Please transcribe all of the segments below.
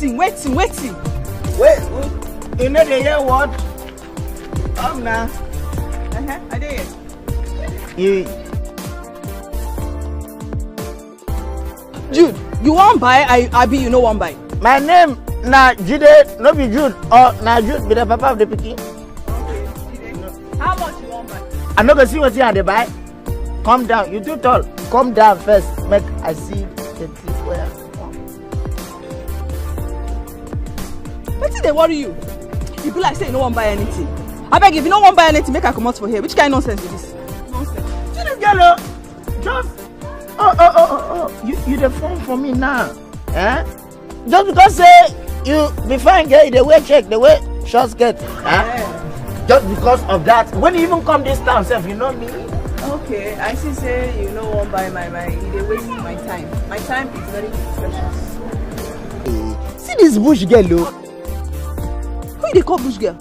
Waiting, waiting, waiting. wait. You know the hear what? Come now. Uh-huh. I did. You, Jude, you want buy? I, I be you know one buy. my name na Jide, no be Jude, or na Jude be the papa of the pikin. How much you want buy? I no go see wetin I dey buy. Calm down, you too tall. Calm down first, make I see the thing Wetin dey worry you? You be like say you no wan buy anything. Abeg if you no wan buy anything, make I comot for here. Which kind nonsense be this? Nonsense. See this girl, oh, just oh oh oh oh oh, you you dey phone for me now, eh? Just because say you be fine girl, you dey wear check, dey wear short skirt, eh? Just because of that, when you even come this town sef, you know me. Okay, I see say you no wan buy my my you dey waste my time. My time is very precious. See this bush girl, oh. Who you dey call bush girl?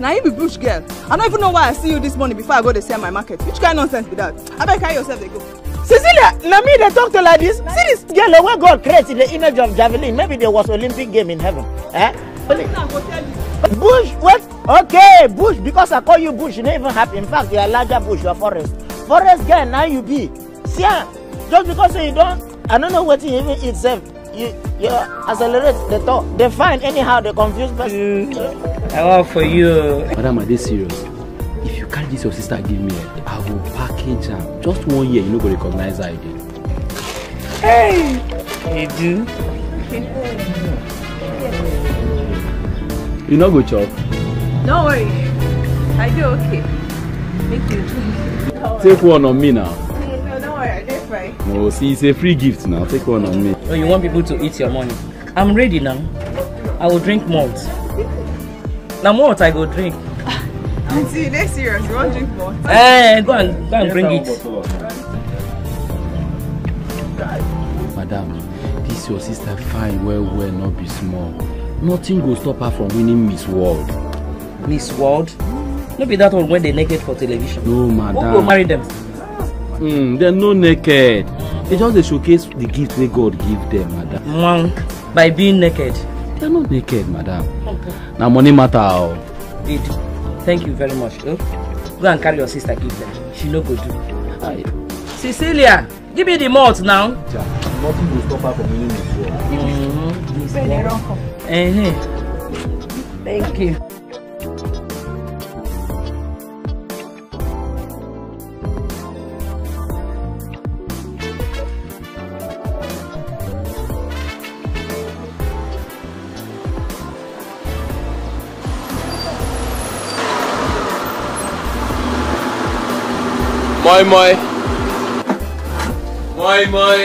Na you be bush girl. I no even know why I see you this morning before I go dey sell my market. Which kind nonsense be that? Abeg carry yourself dey go. Cecilia, na me dey talk to like this. See this girl oh, wey God create in the image of javelin. Maybe there was Olympic game in heaven, eh? Now. Bush, wait. Okay, bush. Because I call you bush, you no even happy. In fact, you are larger bush. You are forest. Forest girl, now you be. See, ah, just because say you don't, I don't know what you even eat. Self, you you accelerate the thought. They find anyhow. They confuse person. I want for you. madam are they serious if you carry this your sister give me i go package am just one year you no go recognize her again. You do? you no go chop. Don't worry. I do okay. Make you. take one on me now. No see it's a free gift now take one on me. Oh, you want people to eat your money? I'm ready now. I will drink malt. Now malt I go drink. Auntie, you dey serious? You wan drink more? Eh, go and go and bring it. madam this your sister fine well well no be small nothing go stop her from winning miss world. Miss World. No be that one when they naked for television. no Who madam. go marry them? Mm, dem no naked they just dey showcase the gift wey god give dem madam. Mwang. By being naked. they no naked madam na money matter o. Did. Thank you very much. Oh. Go and carry your sister give them. She no go do. Aye. Cecilia, give me the malt now. nothing go stop her from winning. Mm-hmm. Miss World. Uh-huh. Thank you. Moi moi. Moi moi.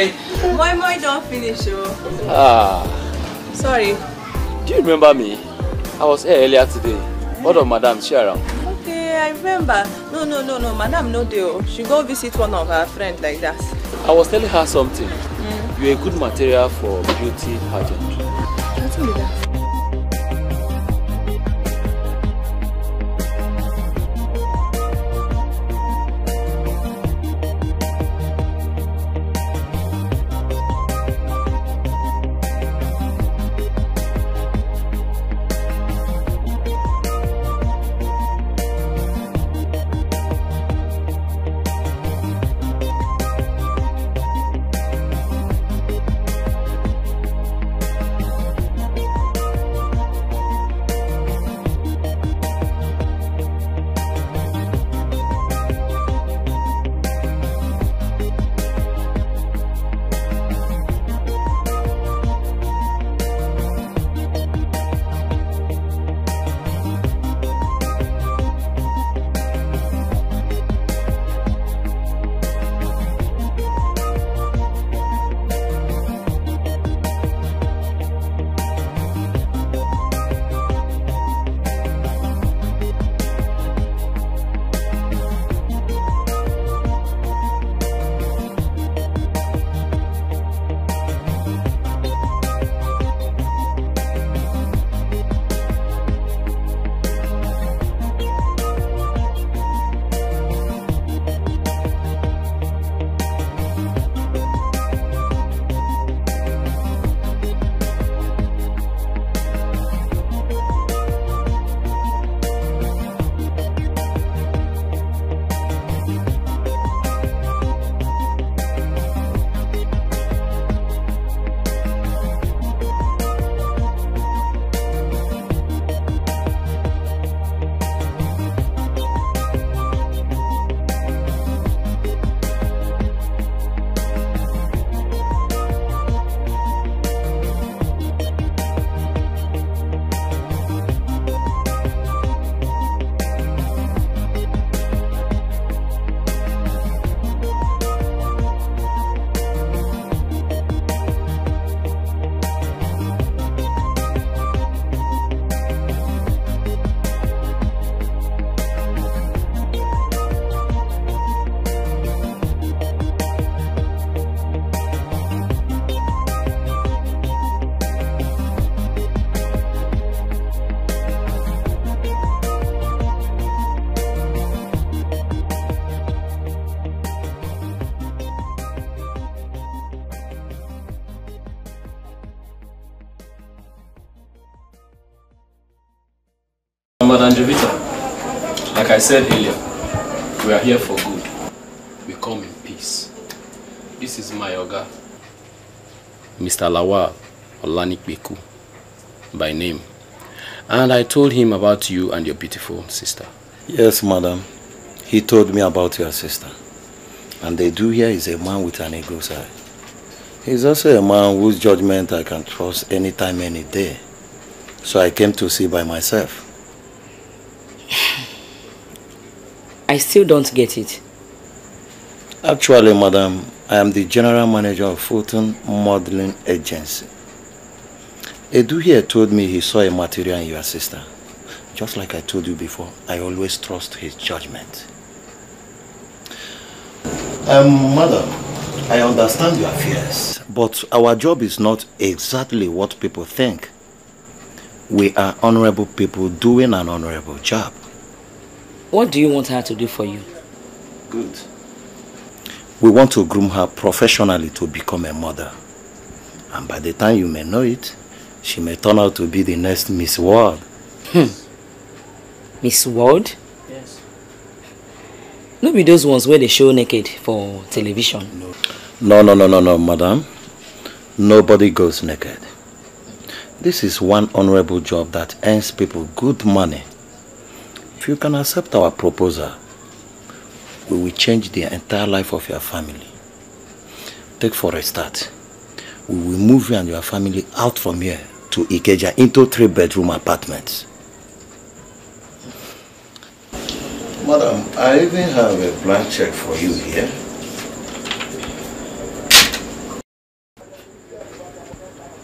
Moi, moi, don't finish, oh. Ah, Sorry. do you remember me? I was here earlier today. What of Madam she around? Okay, I remember. No, no, no, no. Madam no dey oh. She go visit one of her friends like that. I was telling her something. You're a good material for beauty pageant. I said earlier, we are here for good. We come in peace. This is my Oga, Mr. Lawal Olanikbeku, by name. And I told him about you and your beautiful sister. Yes, madam. He told me about your sister. And the do here is a man with an ego side. He's also a man whose judgment I can trust anytime, any day. So I came to see by myself. I still don't get it. Actually, madam, I am the general manager of Fulton Modeling Agency. Edu here told me he saw a material in your sister. Just like I told you before, I always trust his judgment. Um, madam, I understand your fears, but our job is not exactly what people think. We are honorable people doing an honorable job. What do you want her to do for you? Good. We want to groom her professionally to become a mother. And by the time you may know it, she may turn out to be the next Miss World. Hmm. Miss World? Yes. No be those ones where they show naked for television. No, no, no, no, no, madam. Nobody goes naked. This is one honorable job that earns people good money. If you can accept our proposal, we will change the entire life of your family. Take for a start. We will move you and your family out from here to Ikeja into three bedroom apartments. Madam, I even have a blank check for you here.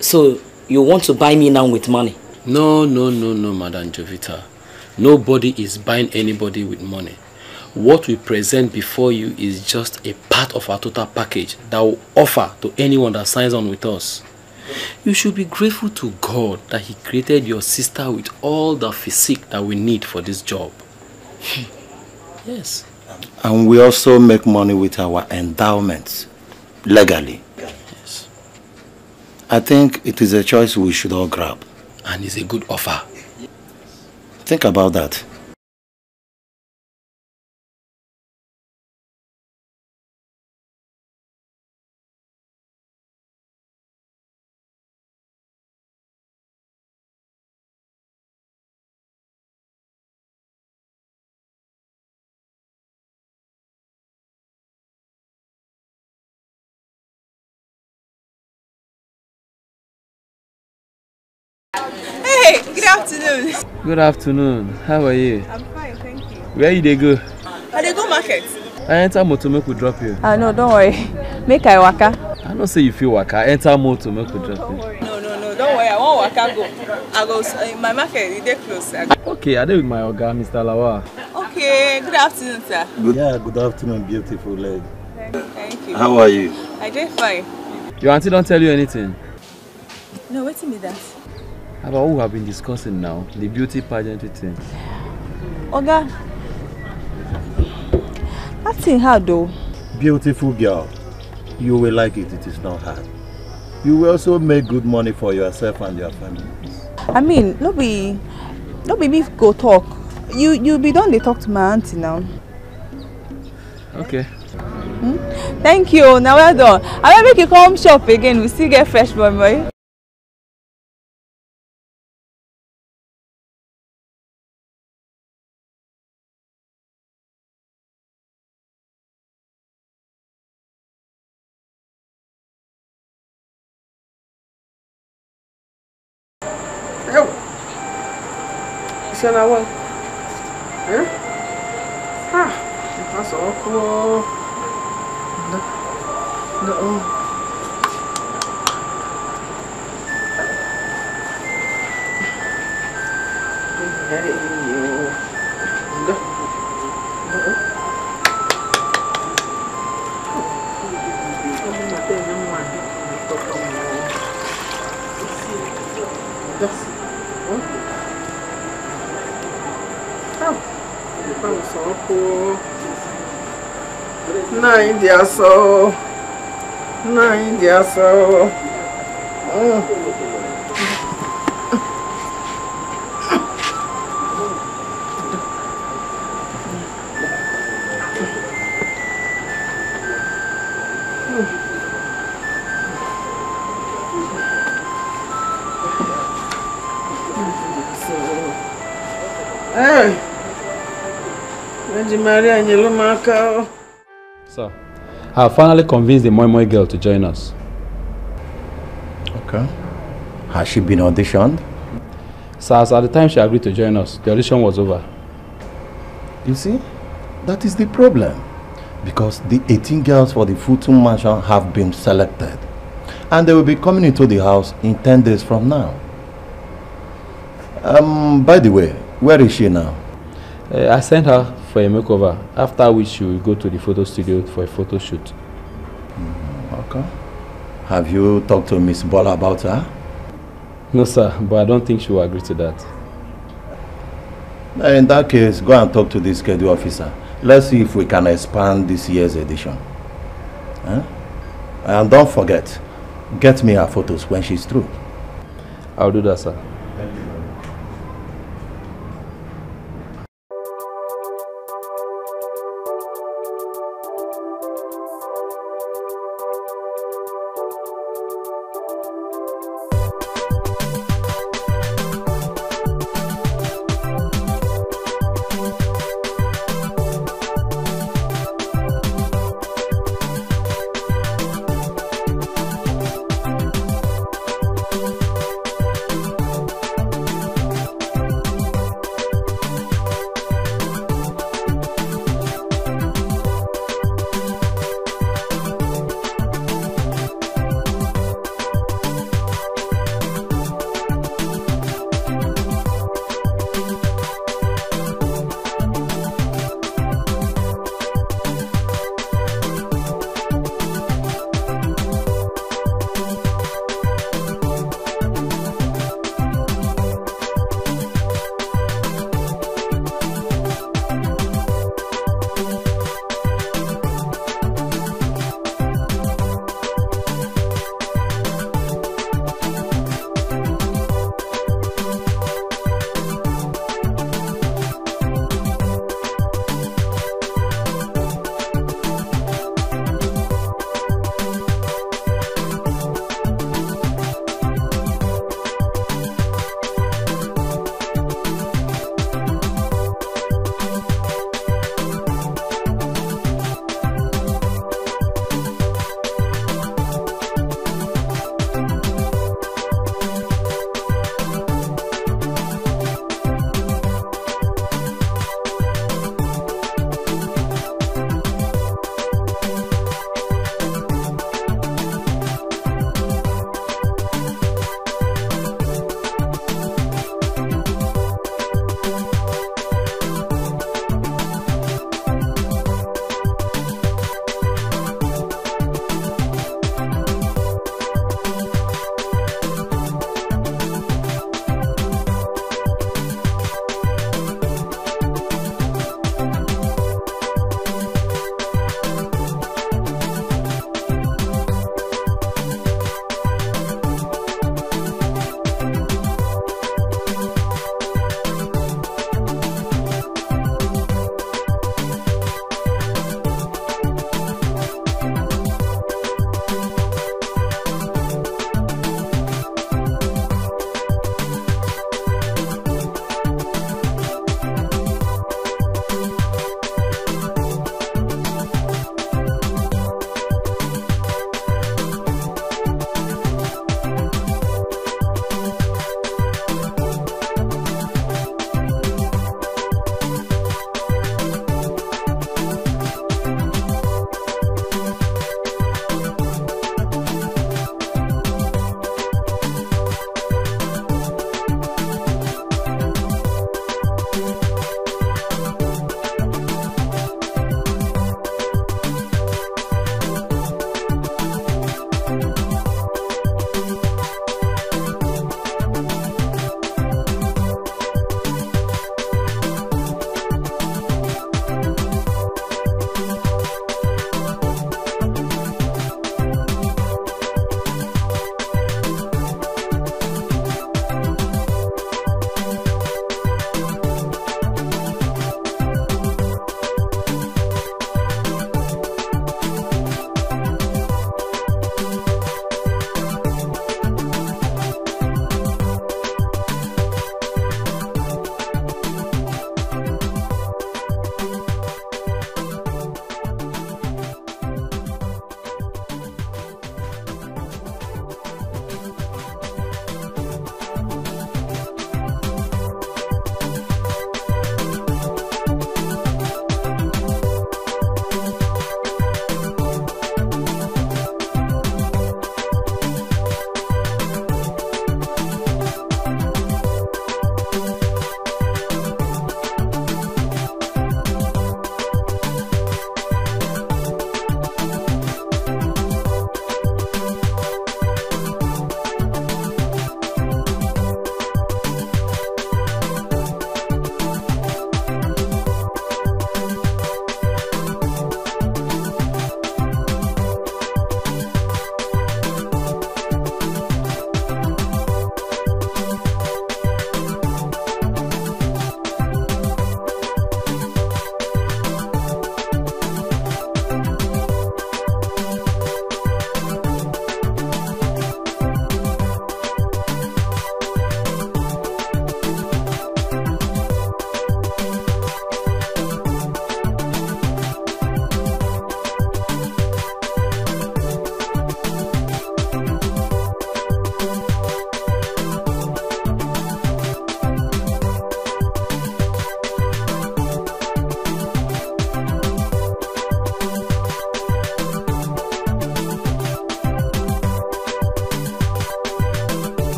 So you want to buy me now with money? No, no, no, no, Madam Jovita. Nobody is buying anybody with money. What we present before you is just a part of our total package that we offer to anyone that signs on with us. You should be grateful to God that He created your sister with all the physique that we need for this job. yes. And we also make money with our endowments, legally. Yes. I think it is a choice we should all grab. And it's a good offer. Think about that. Afternoon. Good afternoon. How are you? I'm fine, thank you. Where you dey go? I dey go market. I enter motor make we drop you. Ah no, don't worry. Make I waka. I know say you feel waka. Enter motor make we drop you. No, no, no, don't worry. I wan waka go. I go uh, my market, e dey close. I go- Okay, I dey with my oga, Mr. Lawal. Okay, good afternoon, sir. Good, yeah, good afternoon, beautiful lady. Thank you. How are you? I dey fine. Your auntie don't tell you anything No, wetin be that? About what we have been discussing now, the beauty pageantry thing. Oga, that thing hard though. Beautiful girl. You will like it, it is not hard. You will also make good money for yourself and your family. I mean, no be, no be me go talk. You you be don dey talk to my aunty now. Okay. Thank you, na well done. I make you come shop again, we still get fresh boy boy. Iṣẹ́ náà India soul. No India soul. Mm. Ei! Grande Maria, Nilo Macau. Só. Have finally convinced the Moi Moi girl to join us. Okay. Has she been auditioned? Sir, as at the time she agreed to join us, the audition was over. You see, that is the problem. Because the 18 girls for the Futum Mansion have been selected. And they will be coming into the house in 10 days from now. Um, by the way, where is she now? Uh, I sent her for a makeover, after which you will go to the photo studio for a photo shoot. Mm-hmm. Okay. Have you talked to Miss Bola about her? No, sir, but I don't think she will agree to that. In that case, go and talk to the schedule officer. Let's see if we can expand this year's edition. Huh? And don't forget, get me her photos when she's through. I'll do that, sir.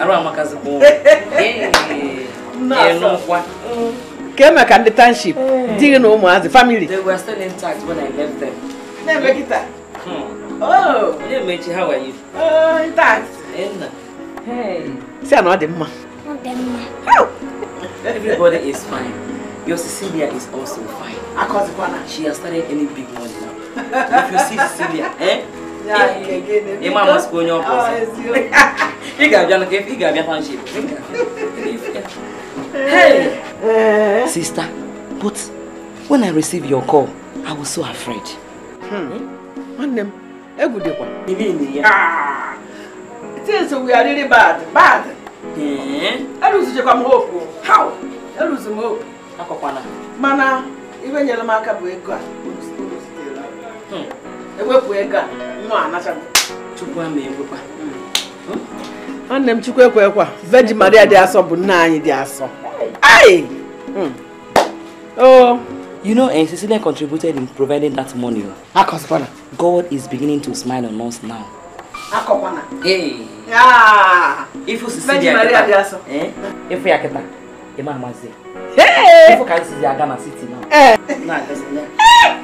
Arụ ụmụ. Ee. Nnọọ. Ịnụkwa. Ka ndị township di gị na ụmụazị family. They were still intact when I left them. Na-eme kịta. Hmm. Oh, Onye mechi, how are you? oh, intact. Hey. Si na ọ dị mma. Everybody is fine. Your Cecilia is also fine. Akọzikwana. She has started earning big money now. if you see Cecilia, eh? Ya, Eh, nke gịnị? Ị ma amasịkwa onye ọ bụ Oh. Ị ga-abịa n'ụka ị ga-abịa township. Hey! Sister, but when I received your call, I was so afraid. nwanne m, egwu dịkwa. Ah, Things we are really bad, bad. Eluzichekwa m hope. How? Eluzi m hope. Akọkwana. Mana ibe nyere m aka bụ ego a. Hmm. Ewepụ ego a, nwa anachago. Chukwu ama ekwekwa. nwanne m Chukwuekwe kwa Virgin Maria dị asọ bụ nna anyị dị asọ hmm. oh. You know, and Cecilia contributed in providing that money. Oh. Akosbana. God is beginning to smile on us now. Akopana. Hey. Ah. Ifu Cecilia. Maria Diaso. Eh? Ifu yaketa. Emma Mazie. Hey. Ifu kan Cecilia Ghana City now. Eh. Na Cecilia. Eh.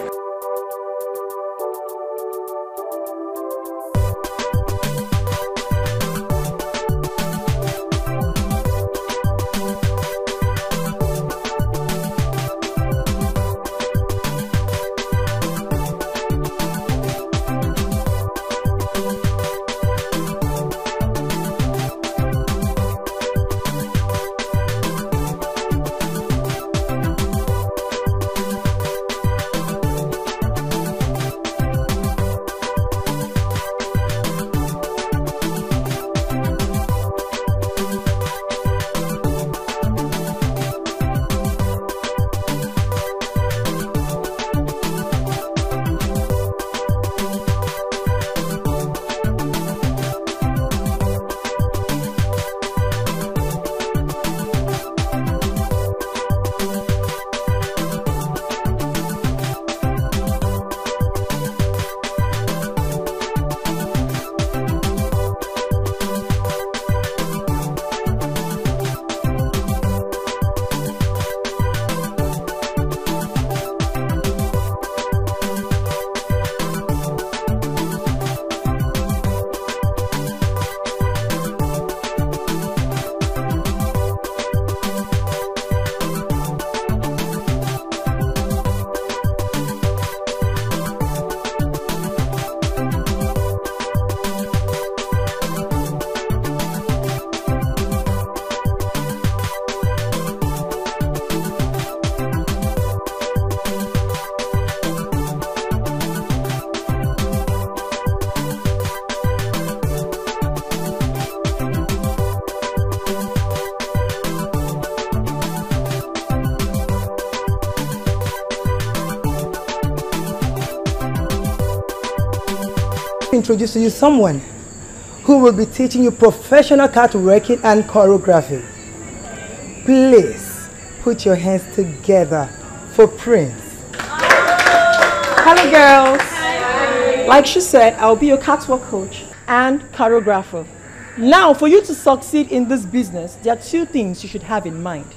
introduce to you someone who will be teaching you professional working and choreography. Please put your hands together for Prince. Hello, girls. Like she said, I'll be your catwalk coach and choreographer. Now, for you to succeed in this business, there are two things you should have in mind.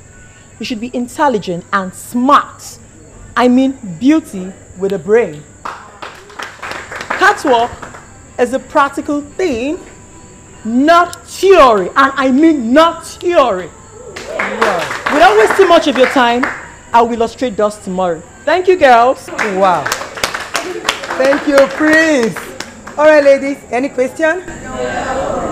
You should be intelligent and smart. I mean, beauty with a brain. Catwalk is a practical thing, not theory. And I mean, not theory. Without wasting much of your time, I will illustrate those tomorrow. Thank you, girls. Wow. Thank you, Prince. All right, ladies, any question? Settle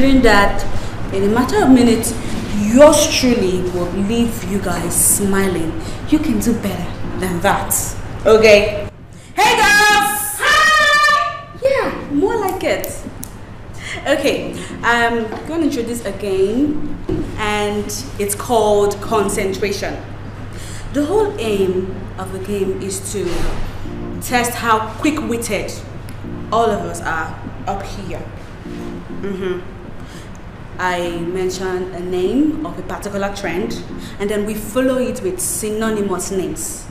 Considering that in a matter of minutes, yours truly will leave you guys smiling. You can do better than that. Okay. Hey girls! Hi! Yeah, more like it. Okay, I'm going to introduce a game and it's called concentration. The whole aim of the game is to test how quick-witted all of us are up here. Mhm. I mention a name of a particular trend and then we follow it with synonymous names.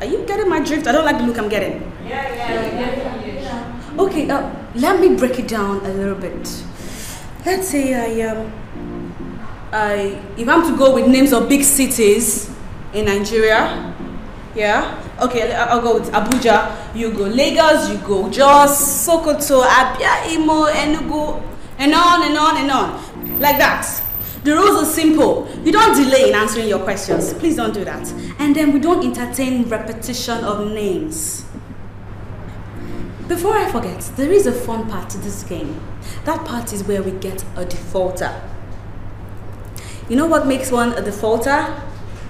Are you getting my drift? I don't like the look I'm getting. Yeah, yeah, yeah. Okay, uh, let me break it down a little bit. Let's say I um, I if I'm to go with names of big cities in Nigeria, yeah. Okay, I'll go with Abuja. You go Lagos. You go Jos, Sokoto, Abia, Imo, Enugu, on and on and on, like that. The rules are simple. You don't delay in answering your questions. Please don't do that. And then we don't entertain repetition of names. Before I forget, there is a fun part to this game. That part is where we get a defaulter. You know what makes one a defaulter?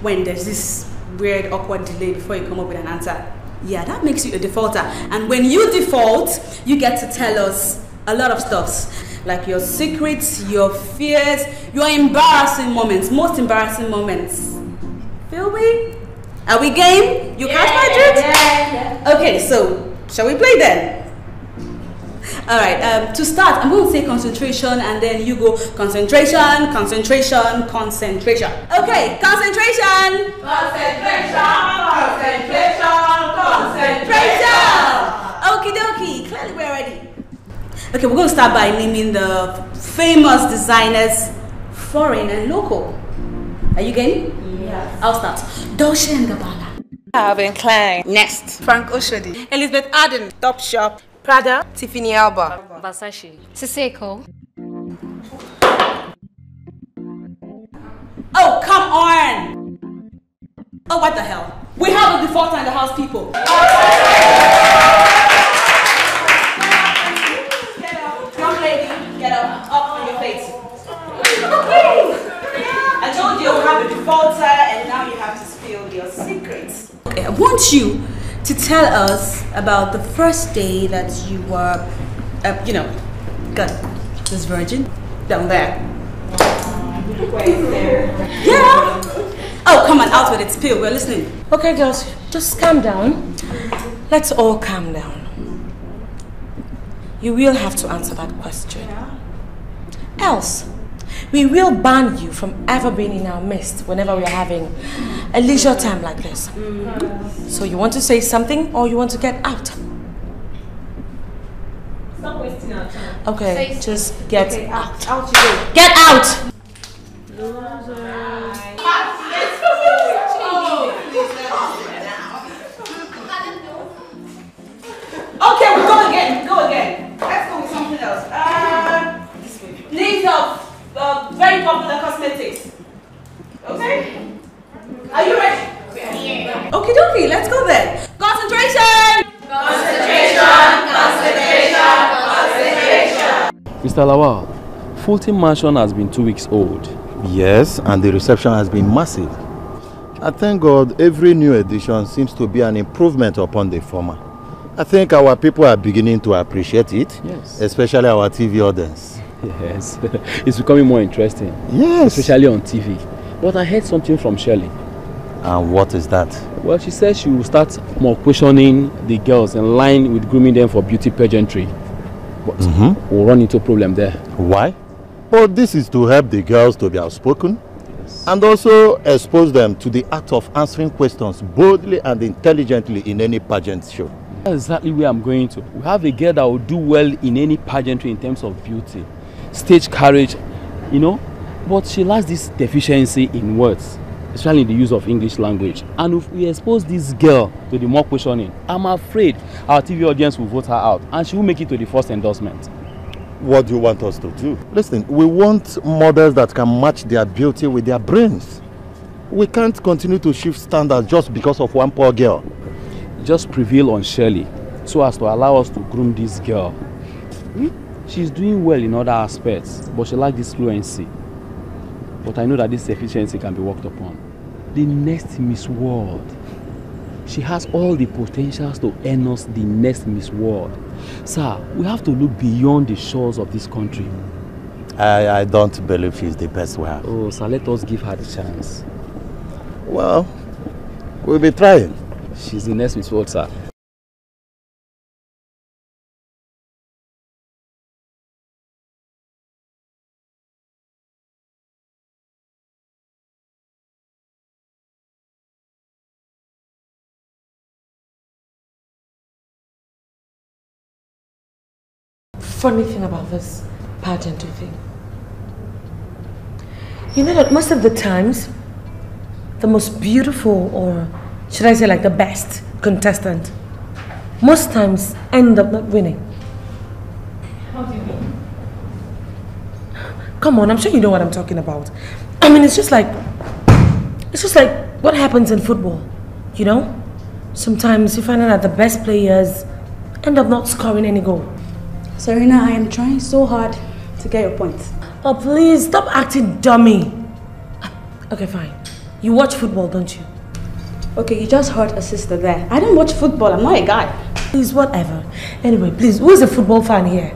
When there's this weird, awkward delay before you come up with an answer. Yeah, that makes you a defaulter. And when you default, you get to tell us a lot of stuffs. Like your secrets, your fears, your embarrassing moments, most embarrassing moments. Feel me? Are we game? You catch my drift? Yeah, yeah. Okay, so shall we play then? All right. Um, to start, I'm going to say concentration, and then you go concentration, concentration, concentration. Okay, concentration. Concentration, concentration, concentration. Okie dokie. Clearly, we're ready. Okay, we're going to start by naming the famous designers, foreign and local. Are you game? Yes. I'll start. Dolce and Gabbana. Calvin Klein. Next. Frank Osodi. Elizabeth Arden. Topshop. Prada. Tiffany Alba. Versace. Siseko. Oh, come on! Oh, what the hell? We have a default in the house, people. You have a defaulter and now you have to spill your secrets. Okay, I want you to tell us about the first day that you were, uh, you know, got this virgin down there. Yeah. Oh, come on, out with it. Spill. We're listening. Okay, girls, just calm down. Let's all calm down. You will have to answer that question. Else, we will ban you from ever being in our midst whenever we are having a leisure time like this. So you want to say something or you want to get out? Stop wasting our time. Okay, Say just get Okay, out. Out you go. Get out! Okay, we go again. Go again. Let's go with something else. Uh, names of uh, very popular cosmetics. Okay? Are you ready? Yeah. Okay, dokie. Let's go then. Concentration. Concentration. Concentration. Concentration. Mr. Lawal, Fulton Mansion has been two weeks old. Yes, and the reception has been massive. I thank God every new edition seems to be an improvement upon the former. I think our people are beginning to appreciate it, Yes. especially our TV audience. Yes, it's becoming more interesting. Yes. Especially on TV. But I heard something from Shirley. And what is that? Well, she says she will start more questioning the girls in line with grooming them for beauty pageantry. But mm-hmm. we'll run into a problem there. Why? Well, this is to help the girls to be outspoken and also expose them to the art of answering questions boldly and intelligently in any pageant show. That's exactly where I'm going to. We have a girl that will do well in any pageantry in terms of beauty, stage courage, you know, but she lacks this deficiency in words, especially in the use of English language. And if we expose this girl to the more questioning, I'm afraid our TV audience will vote her out and she will make it to the first endorsement. What do you want us to do? Listen, we want models that can match their beauty with their brains. We can't continue to shift standards just because of one poor girl. Just prevail on Shirley so as to allow us to groom this girl. Hmm? She's doing well in other aspects, but she lacks this fluency. But I know that this efficiency can be worked upon. The next Miss World. She has all the potentials to earn us the next Miss World. Sir, we have to look beyond the shores of this country. I, I don't believe she's the best we have. Oh, sir, let us give her the chance. Well, we'll be trying. She's the next Miss World, sir. Funny thing about this pageantry thing. You know that most of the times, the most beautiful, or should I say like the best contestant, most times end up not winning. How do you mean? Come on, I'm sure you know what I'm talking about. I mean, it's just like, it's just like what happens in football, you know? Sometimes you find out that the best players end up not scoring any goal. Serena, I am trying so hard to get your point. Oh, please, stop acting dummy. Okay, fine. You watch football, don't you? Okay, you just hurt a sister there. I don't watch football. I'm not a guy. Please, whatever. Anyway, please, who is a football fan here?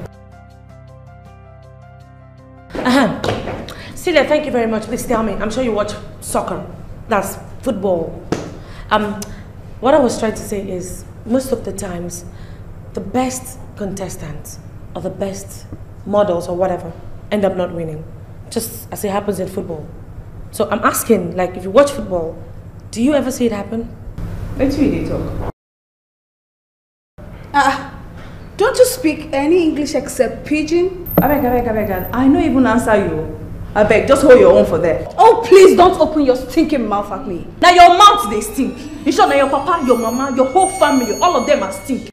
Uh-huh. Celia, thank you very much. Please tell me. I'm sure you watch soccer. That's football. Um, what I was trying to say is, most of the times, the best contestants or the best models or whatever end up not winning, just as it happens in football. So I'm asking, like, if you watch football, do you ever see it happen? Let's read it talk. Ah, don't you speak any English except pidgin? Abeg, abeg, abeg, I no even answer you. Abeg, just hold your own for that. Oh, please don't open your stinking mouth at me. Now your mouth they stink. You sure now your papa, your mama, your whole family, all of them are stink.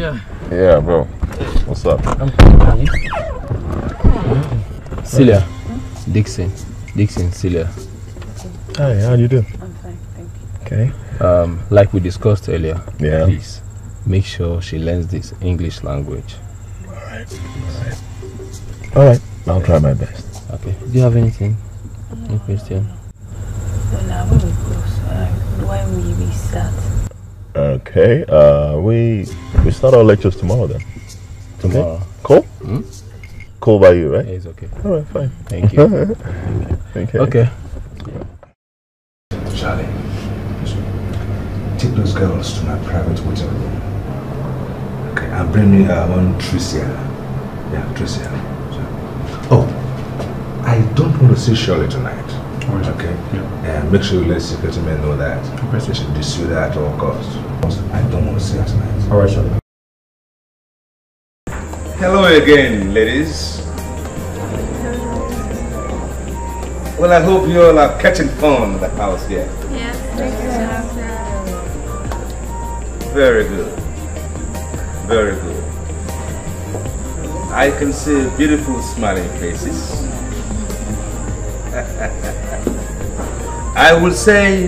Yeah. Yeah, bro. What's up? Celia. Dixon. Dixon, Celia. Hi, how you doing? I'm fine, thank you. Okay. Um, like we discussed earlier, Yeah. please make sure she learns this English language. All right. Alright. I'll try my best. Okay. Do you have anything? Any question? Well, when we close, uh, when we restart. Okay. Uh, we we start our lectures tomorrow then. Tomorrow. Okay. Cool. Hmm? Cool by you, right? Yeah, it's okay. All right, fine. Thank you. okay. Okay. Charlie, take those girls to my private hotel room. Okay, and bring me uh, one Tricia. Yeah, Tricia. Oh, I don't want to see Shirley tonight. Okay? Yeah. And make sure you let security men know that. They should pursue that at all costs. I don't want to see us tonight. All right, Charlie. Hello again, ladies. Well, I hope you all are catching fun in the house here. Yes, thank you, Very good. Very good. I can see beautiful smiling faces. I will say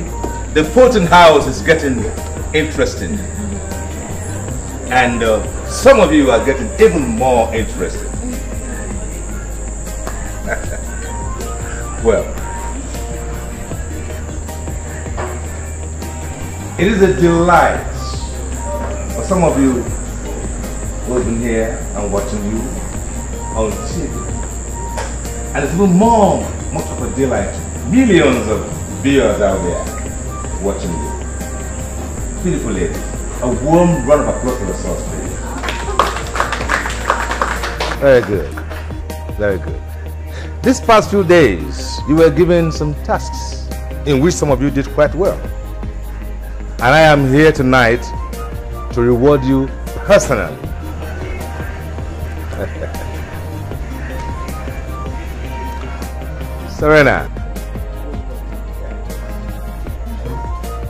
the Fulton House is getting interesting. And uh, some of you are getting even more interested. well, it is a delight for some of you who have been here and watching you on TV. And it's even more, much of a delight. Millions of viewers out there watching you. Beautiful lady. A warm round of applause for yourselves, please. Very good. Very good. These past few days, you were given some tasks in which some of you did quite well. And I am here tonight to reward you personally. Serena,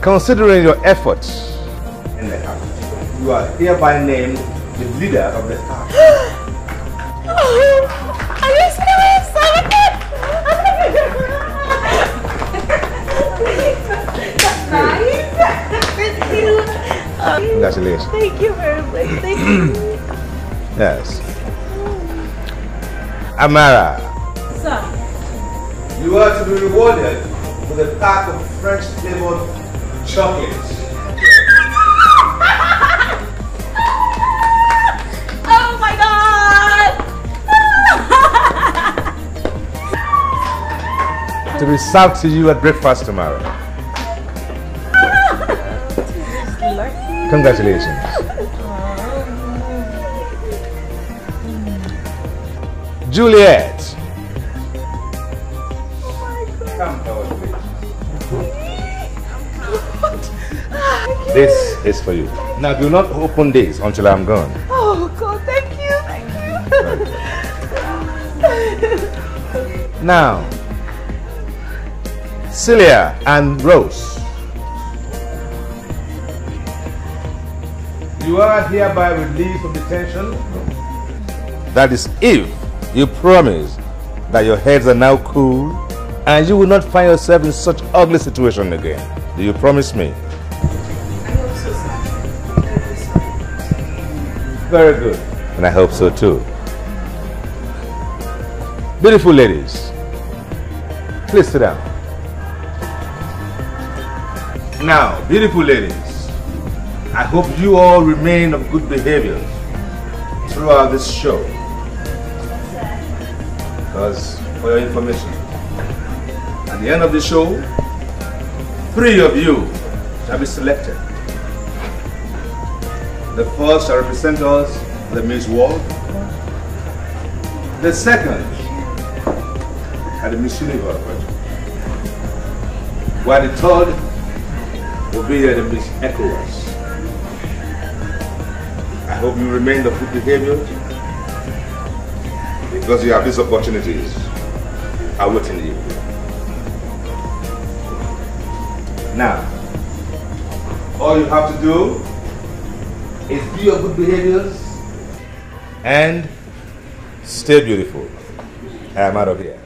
considering your efforts in the house, you are hereby named the leader of the house. Are you serious? That's nice. Thank you. Um, Congratulations. Thank you very much. Thank you. Yes. Amara, Sir. You are to be rewarded with a pack of French flavored chocolates. Oh my god! To be served to you at breakfast tomorrow. Congratulations. Juliet. This is for you. Now, do not open this until I'm gone. Oh, God, thank you, thank you. now, Celia and Rose. You are hereby released from detention. That is if you promise that your heads are now cool and you will not find yourself in such ugly situation again. Do you promise me? Very good. And I hope so too. Beautiful ladies, please sit down. Now, beautiful ladies, I hope you all remain of good behavior throughout this show. Because, for your information, at the end of the show, three of you shall be selected. The first represent us, the Miss World. The second, at the Miss Universe. While the third will be the Miss ECOWAS. I hope you remain of good behavior because you have these opportunities awaiting you. Now, all you have to do is be your good behaviors and stay beautiful. I am out of here.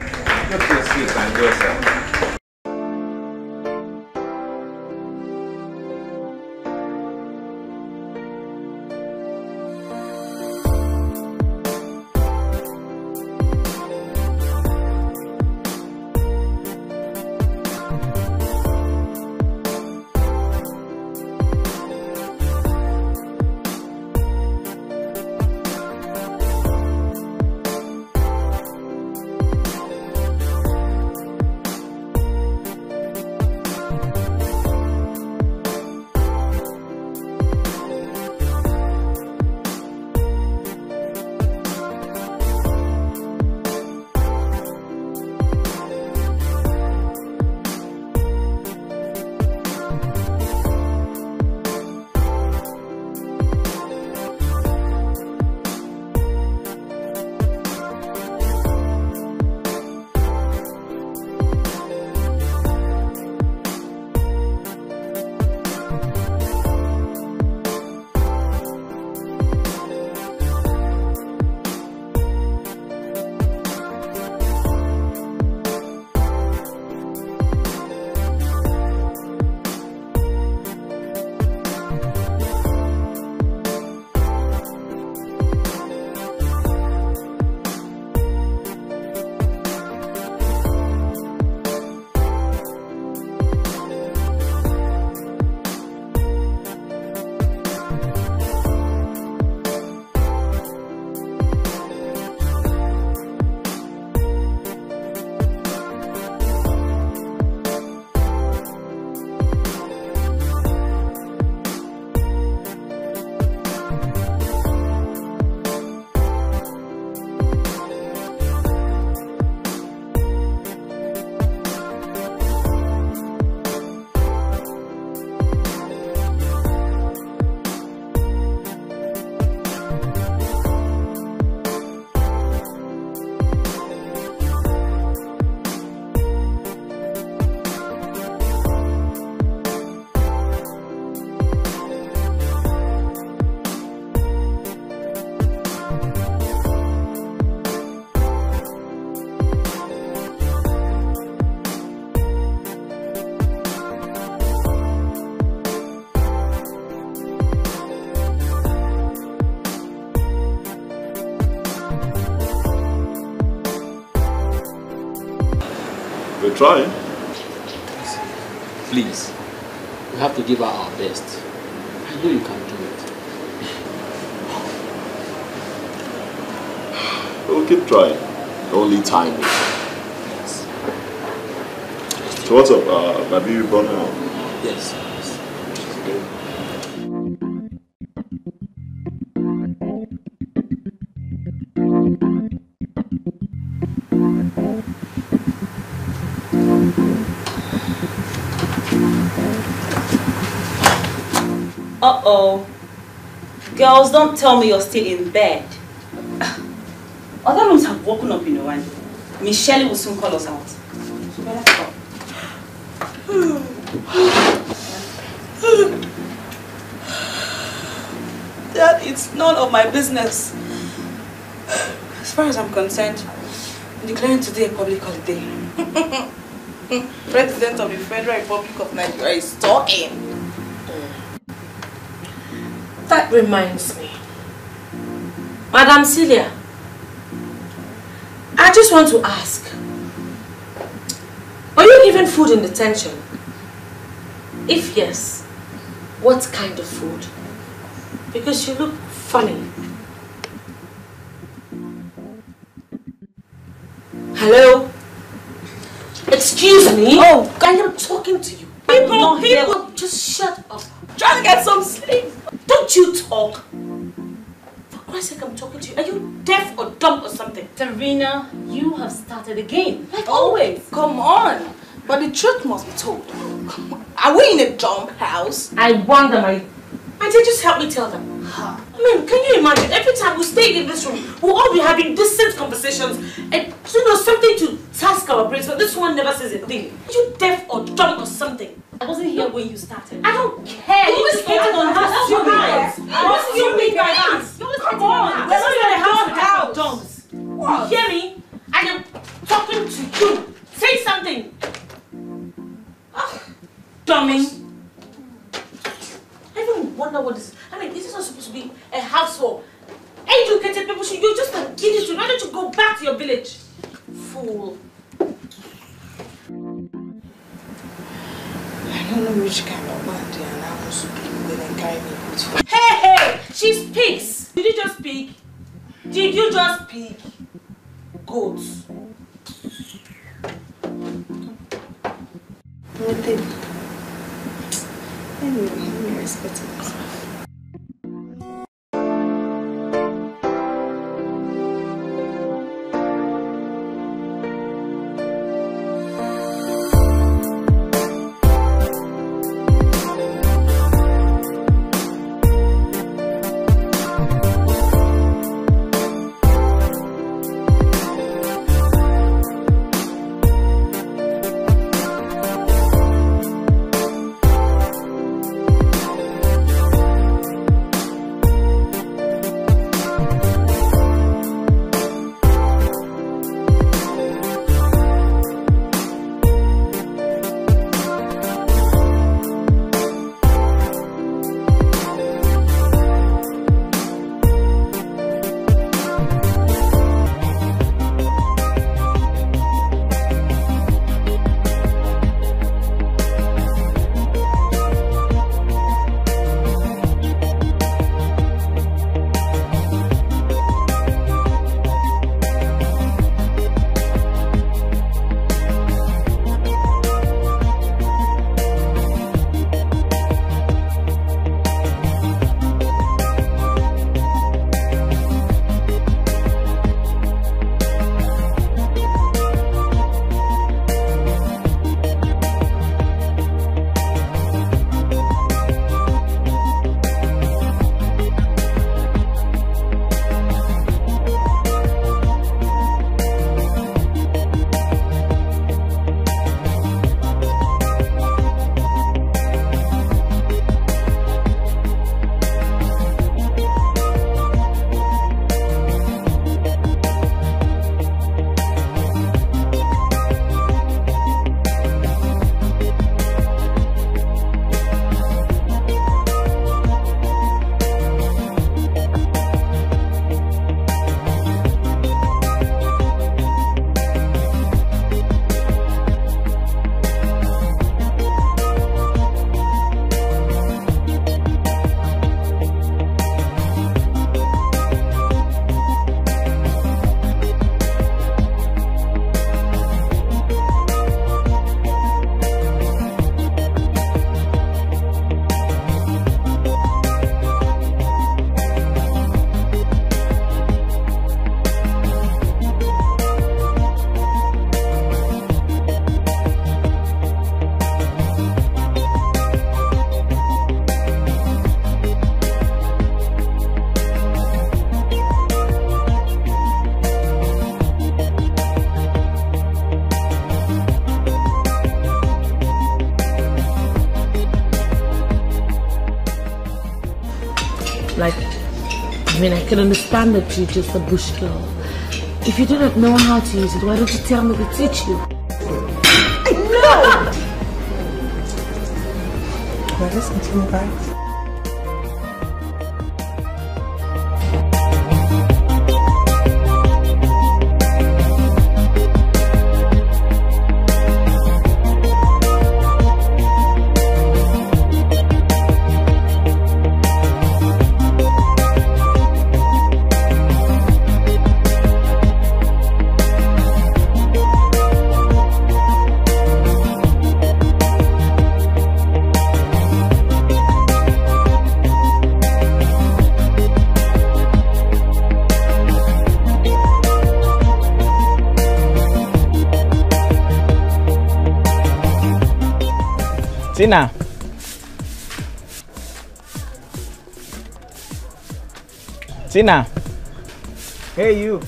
Trying. Please, we have to give her our best. I know you can do it. We'll keep trying. Only time will. So what's up? Uh, my baby her Uh-oh. Girls, don't tell me you're still in bed. Other rooms have woken up in a while. Miss Shelley will soon call us out. So better go. none of my business. As far as I'm concerned, I'm declaring today a public holiday. President of the Federal Republic of Nigeria is talking. That reminds me. Madam Celia, I just want to ask. Are you given food in detention? If yes, what kind of food? Because you look funny. Hello? Excuse me? Oh, I am talking to you. People, people, just shut up. Try to get some sleep. Don't you talk. For Christ's sake, I'm talking to you. Are you deaf or dumb or something? Tarina, you have started again. Like always. Come on. But the truth must be told. Are we in a dump house? I wonder, my... Auntie, just help me tell them. I mean, can you imagine? Every time we stay in this room, we'll all be having decent conversations and, you know, something to task our brains. But this one never says a thing. Are you deaf or dumb or something? I wasn't here when you started. I don't care. You always hated on her. Your guys. right. What's You your mean by that? Come on on. her. We're not in a That's house your with house. You hear me? I am talking to you. Say something. Ah, dummy. I even wonder what this is. I mean, this is not supposed to be a house for educated people. Should you just an idiot? Why don't you go back to your village? Fool. Don't know which kind of man they are now supposed to be when carry me. Hey, hey! She speaks. Did you just speak? Did you just speak? Goats. Nothing. Anyway, let me respect myself. I mean, I can understand that you're just a bush girl. If you didn't know how to use it, why don't you tell me to teach you? No! Well, let's continue, guys. Tina. Tina. Hey, you.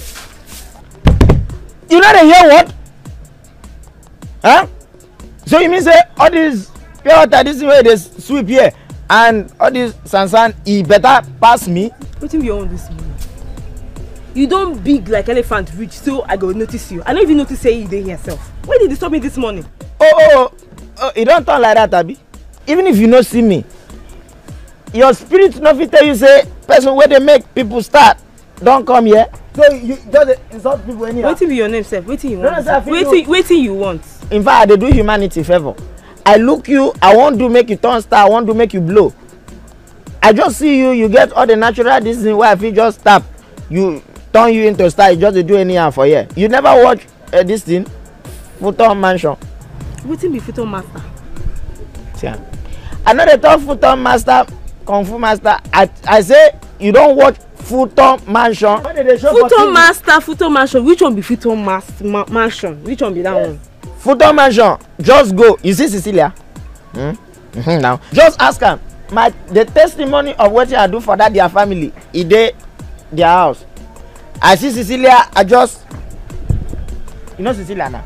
You know they hear what? Huh? So you mean say all this pure water, this way they sweep here, and all this sansan, he better pass me? wetin be your own this morning you don big like elephant reach so i go notice you i no even notice say you dey here sef why you dey disturb me this morning. Oh, oh, oh, e don turn like that, abi? Even if you no see me, your spirit no fit tell you say person wey dey make people start don come here. So you just dey insult people anyhow. wetin be your name sef wetin you No, no, want wetin you- wetin you want. in fact i dey do humanity favour i look you i wan do make you turn star i wan do make you blow i just see you you get all the natural this thing wey i fit just tap you turn you into star you just dey do anyhow for here you never watch uh, this thing futon mansion wetin be futon master. see i no dey talk futon master kung fu master. I i say you don watch futon mansion. futon master? futon mansion. Which one be futon mas ma mansion? Which one be that one. futon mansion. Just go. You see cecilia? Hmm? mm-hmm, now. Just ask am. My the testimony of wetin i do for that their family e dey their house. I see cecilia i just you know cecilia na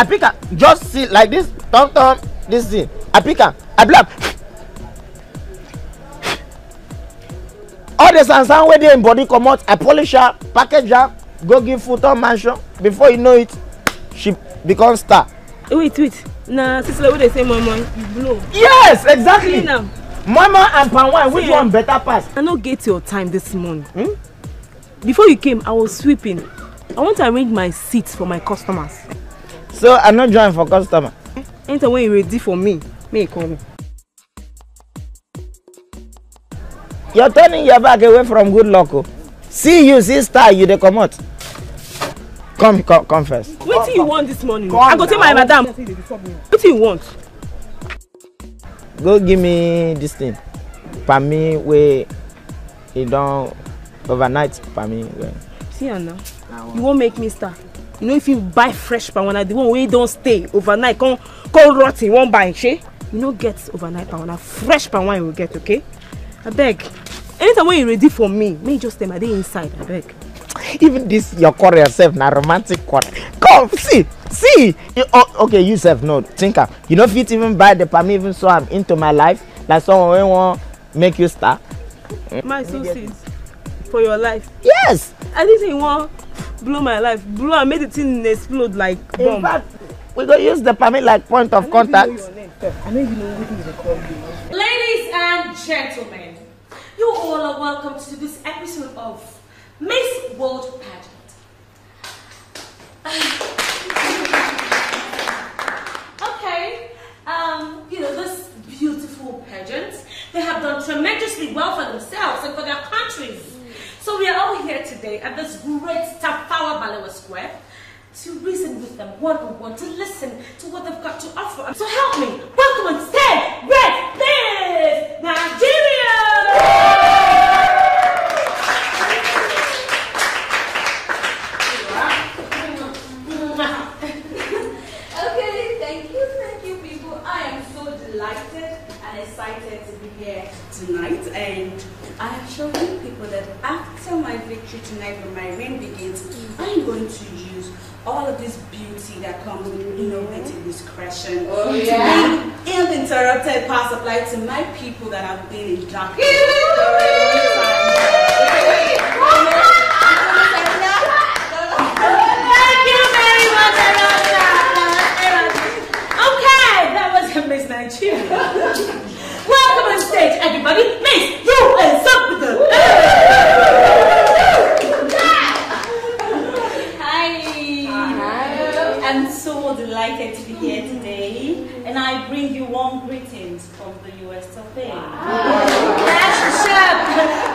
i pick am just see like this turn turn this thing i pick am i blow am all the sansan wey dey im body comot i polish am package am go give futon mansion before you know it she become star. wait wait na sisile wey dey say moi moi you blow. yes exactly clean am. moimo and palm wine which See, eh, one better pass. i no get your time this morning. Hmm? before you came i was sweeping i want to arrange my seats for my customers. So i no join for customer. anytime wey you ready for me make you call me. you're turning your back away from good luck o see you see star you dey comot come come come first. wetin you want this morning. Come i go tell my madam. wetin you want. go give me this thing pami wey e don overnight pami well. see am now you wan make me star you no fit buy fresh palm wine the one wey don stay overnight come come rot ten you wan buy shey you no get overnight palm wine fresh palm wine you go get okay abeg anytime wey you ready for me make you just tell me i dey inside abeg. even this your quarrel sef na romantic quarrel come see see you, oh, okay you sef no think am you no fit even buy the pami even so am into my life like someone wey wan make you star. my so sweet for your life. yes. i think say you wan blow my life blow am make the thing explode like bomb. in fact we go use the permit like point of contact. i no even know wetin you dey call me. Ladies and gentlemen, you all are welcome to this episode of Miss World Pageant. okay, um, you know, this beautiful pageant, they have done tremendously well for themselves and for their countries. So we are all here today at this great Tafawa Balewa Square to reason with them one on one, to listen to what they've got to offer. So help me, welcome on stage, comes with innovative discretion. Oh, yeah. And interrupted power supply to my people that have been in dark. Miss Nigeria. Welcome on stage, everybody. A. That's.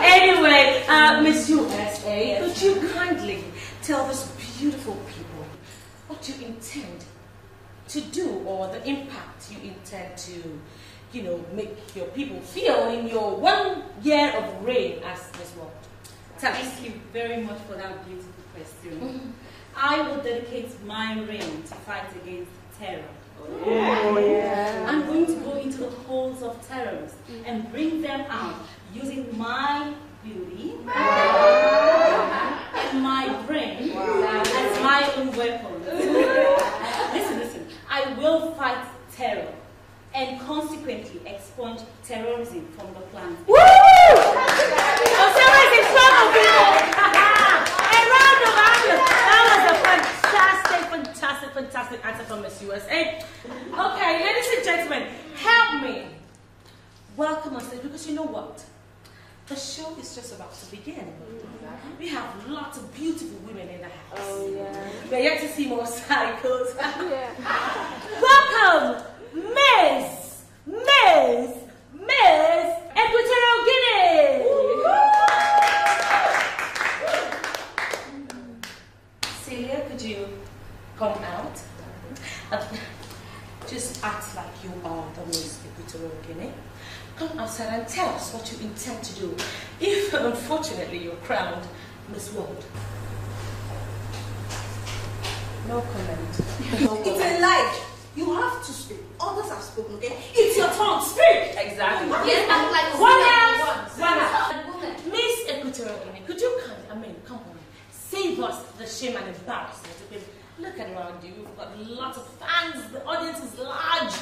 Anyway, uh, Miss USA, could you kindly tell these beautiful people what you intend to do or the impact you intend to, you know, make your people feel in your one year of reign as Miss World? Tell us. Thank you very much for that beautiful question. I will dedicate my reign to fight against terror. Oh, yeah. I'm going to go into the holes of terrorists and bring them out using my beauty and my brain as my own weapon. listen, listen. I will fight terror and consequently expunge terrorism from the planet. Woo! Terrorism is trouble, people! A round of applause. That was a fantastic, fantastic, answer from Miss USA. Okay, ladies and gentlemen, help me. Welcome stage because you know what? The show is just about to begin. We have lots of beautiful women in the house. Oh, yeah. We're yet to see more cycles. Welcome, Miss, Miss, Miss Equatorial Guinea. Celia, could you come out? Just act like you are the Miss Equatorial Guinea. Come outside and tell us what you intend to do if, unfortunately, you're crowned Miss World. No comment. It's a lie. You have to speak. Others have spoken, okay? It's your turn. Speak. Exactly. Yes, act like one women. house, one house. Miss Equatorial Guinea, could you come? I mean, come on. Save us the shame and embarrassment. Okay? Look around you. We've got lots of fans. The audience is large,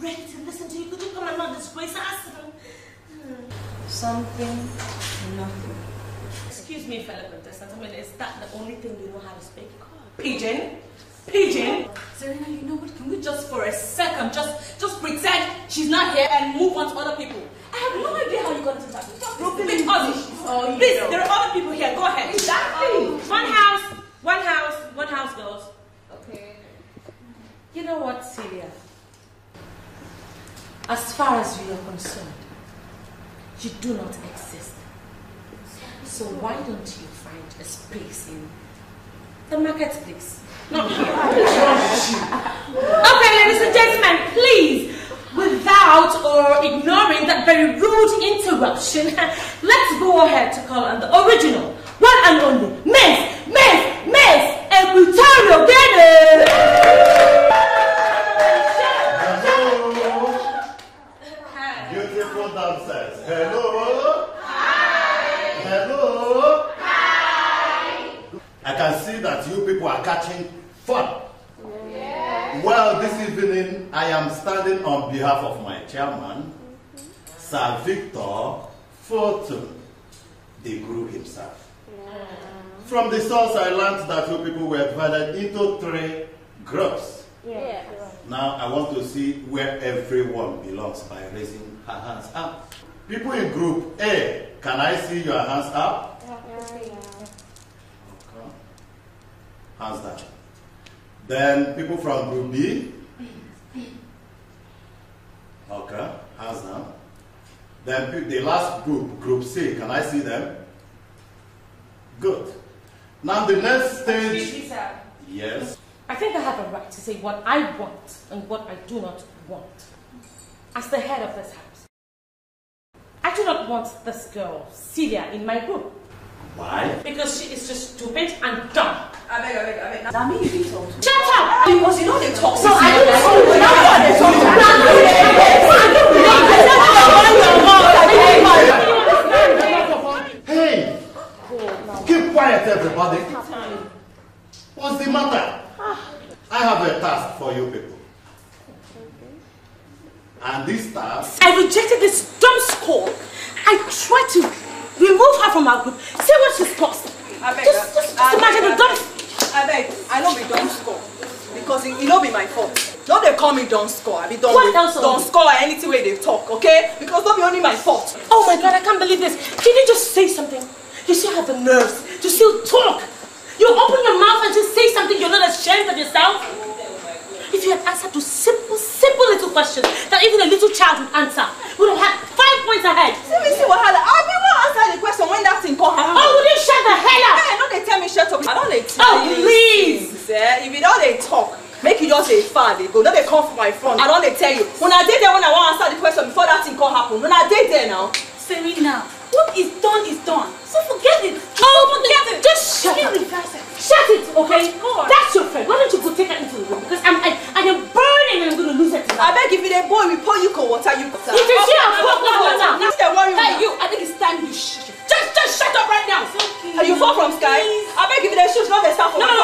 ready to listen to you. Could you come and not disgrace us? Something, nothing. Excuse me, fellow contestants. I mean, is that the only thing you know how to speak? Pidgin? Pidgin? Serena, you know what? Can we just for a second just just pretend she's not here and move on to other people? I have no idea how you got into that. Just English. Oh, Please, there are other people here. Go ahead. Exactly. One house, one house, one house, goes. Okay. You know what, Celia? As far as we are concerned, you do not exist. So why don't you find a space in the marketplace? Not here. What's wrong with you? Okay, ladies and gentlemen, please, without or ignoring that very rude interruption, let's go ahead to call on the original, one and only, Miss, Miss, Miss Equatorial Guinea! Beautiful dancers. Hello. Hi. Hello. Hi. I can see that you people are catching fun. Well, this evening I am standing on behalf of my chairman, mm-hmm. Sir Victor Fortune, the guru himself. From the source, I learned that you people were divided into three groups. Yes. Now I want to see where everyone belongs by raising her hands up. People in group A, can I see your hands up? Yeah. Okay. Hands down. Then people from group B. Okay, hands down. Then the last group, group C, can I see them? Good. Now the next stage. Excuse. Yes. I think I have a right to say what I want and what I do not want. As the head of this house. I do not want this girl, Celia, in my group. Why? Because she is just stupid and dumb. I beg, I beg, I beg. Now me you dey talk to. Shut up! Because you know they talk. So I don't know. Now what they talk Hey! Keep quiet, everybody. What's the matter? Ah. I have a task for you people. And this task, I rejected this dumb score. I tried to remove her from our group. See what she's caused. I beg, Just, just, I just imagine beg, the dumb. I beg, I know be dumb score. Because it, it no be my fault. No, they call me don't score. I be don't What else don't will- score anything way they talk, okay? Because not be only my fault. Oh my god, I can't believe this. Did you just say something? You still have the nerves to still talk. You open your mouth and just say something you're not ashamed of yourself. If you had answered to simple, simple little questions that even a little child would answer, would have had five points ahead. See me see wahala. I be one answer the question when that thing come happen. Oh, would you shut the hell up? Hey, no, they tell me shut up. I don't they tell Oh, you please. things, eh? If you don't they talk, make you just say far they go. No, they come from my front. I don't they tell you. When I did there when I want answer the question before that thing come happen. When I did there now. Serena, what is done is done. So forget it. Just shut up. Shut it, okay? That's your friend. Why don't you go take her into the room? Because I'm, I, I am burning and I'm going to lose her I beg if you dey boy, we pour you cold water, you water. You can see I'm cold water. This dey worry Hey, me. you, I think it's time you shut Just, just shut up right now. Are you fall from sky? I beg if you dey shoot, not dey stand for No, my no, Not dey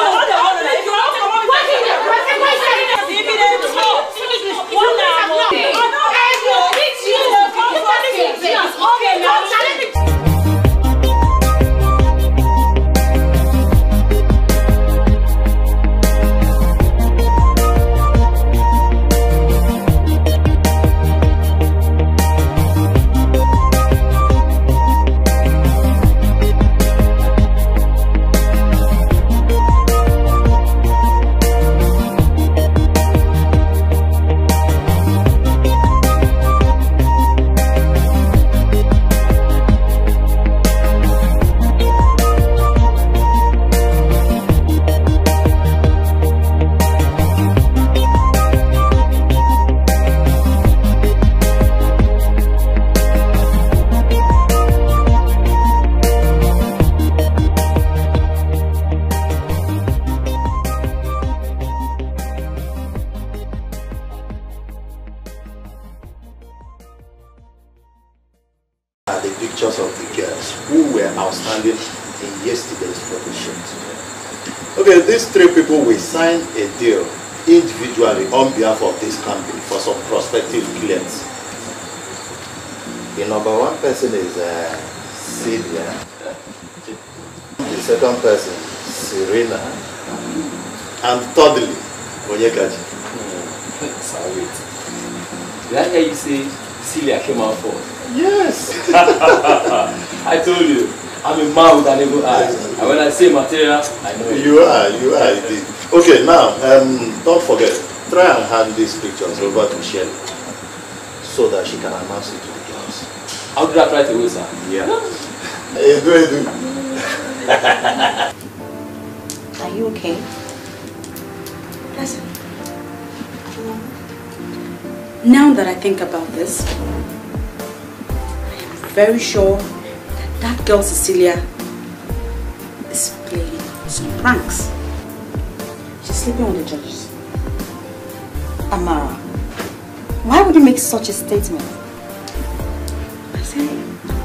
no, no, person is uh, Celia. The second person, Serena. And thirdly, Onyekachi. Sir, wait. Did I hear you say Celia came out first? Yes. I told you, I'm a man with an evil eye. And when I say material, I know it. You are, you are indeed. Okay, now, um, don't forget, try and hand these pictures over to Shelly so that she can announce it to the girls. I'll do that right away, sir. Yeah. Edu, Edu. Are you okay? Listen. Now that I think about this, I am very sure that that girl Cecilia is playing some pranks. She's sleeping with the judges. Amara, why would you make such a statement?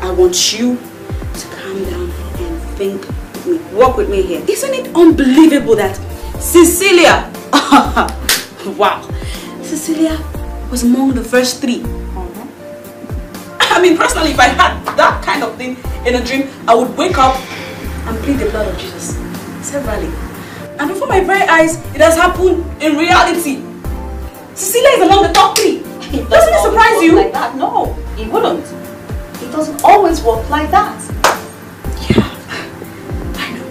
I want you to calm down and think with me, walk with me here. Isn't it unbelievable that Cecilia, wow, Cecilia was among the first 3 uh-huh. I mean, personally, if I had that kind of thing in a dream, I would wake up and plead the blood of Jesus severally. And before my very eyes, it has happened in reality. Cecilia is among the top three. Doesn't it surprise you? Like that? No, it wouldn't. It doesn't always work like that. Yeah, I know.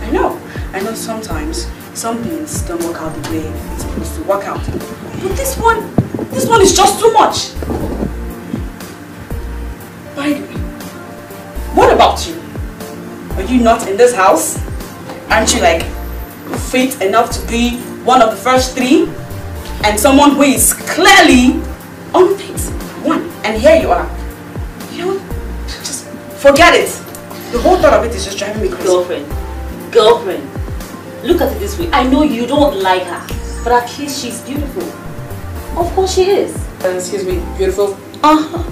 I know I know sometimes some things don't work out the way it's supposed to work out. But this one, this one is just too much. By the way, what about you? Are you not in this house? Aren't you like fit enough to be one of the first three? And someone who is clearly unfit. One. And here you are. You know, just forget it. The whole thought of it is just driving me crazy. Girlfriend, girlfriend, look at it this way. I know you don't like her, but at least she's beautiful. Of course she is. Uh, excuse me, beautiful? Uh-huh.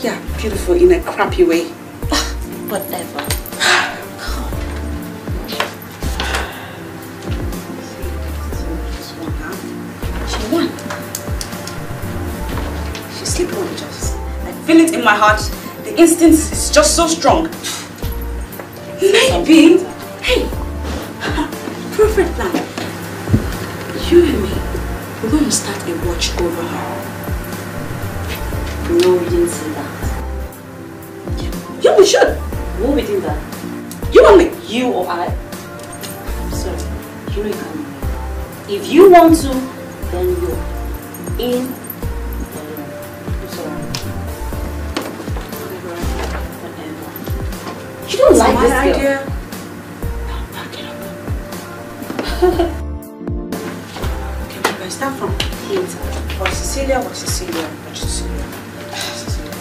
Yeah, beautiful in a crappy way. Whatever. She won. She's sleeping with the judges. I feel it in my heart. Instinct is just so strong. Maybe. Hey, perfect plan. You and me, we're going to start a watch over her. No, we didn't say that. Yeah, we should. Who we did that? You and me. You or I? I'm sorry. You really can't. If you want to, then you're In. You don't like my this girl. idea. Okay, we can start from hint. Or Cecilia, or Cecilia, or Cecilia. Cecilia.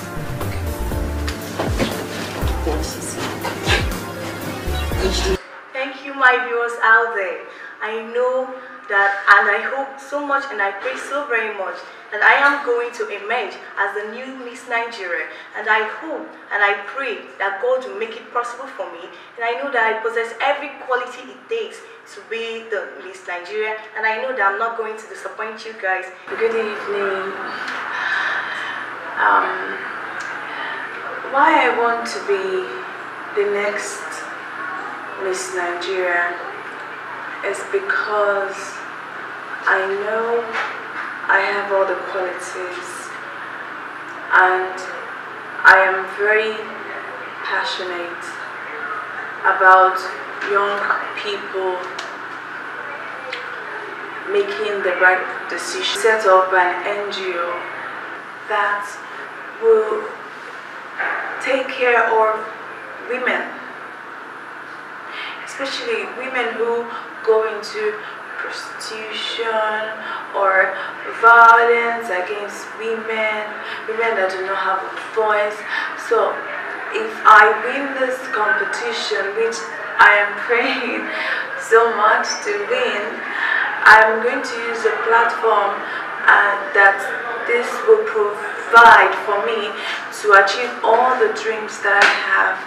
Thank you, my viewers out there. I know that, and I hope so much, and I pray so very much that I am going to emerge as the new Miss Nigeria. And I hope and I pray that God will make it possible for me. And I know that I possess every quality it takes to be the Miss Nigeria. And I know that I'm not going to disappoint you guys. Good evening. Um, why I want to be the next Miss Nigeria is because I know I have all the qualities and I am very passionate about young people making the right decision. Set up an NGO that will take care of women, especially women who go into prostitution or violence against women, women that do not have a voice. So if I win this competition, which I am praying so much to win, I'm going to use a platform uh, that this will provide for me to achieve all the dreams that I have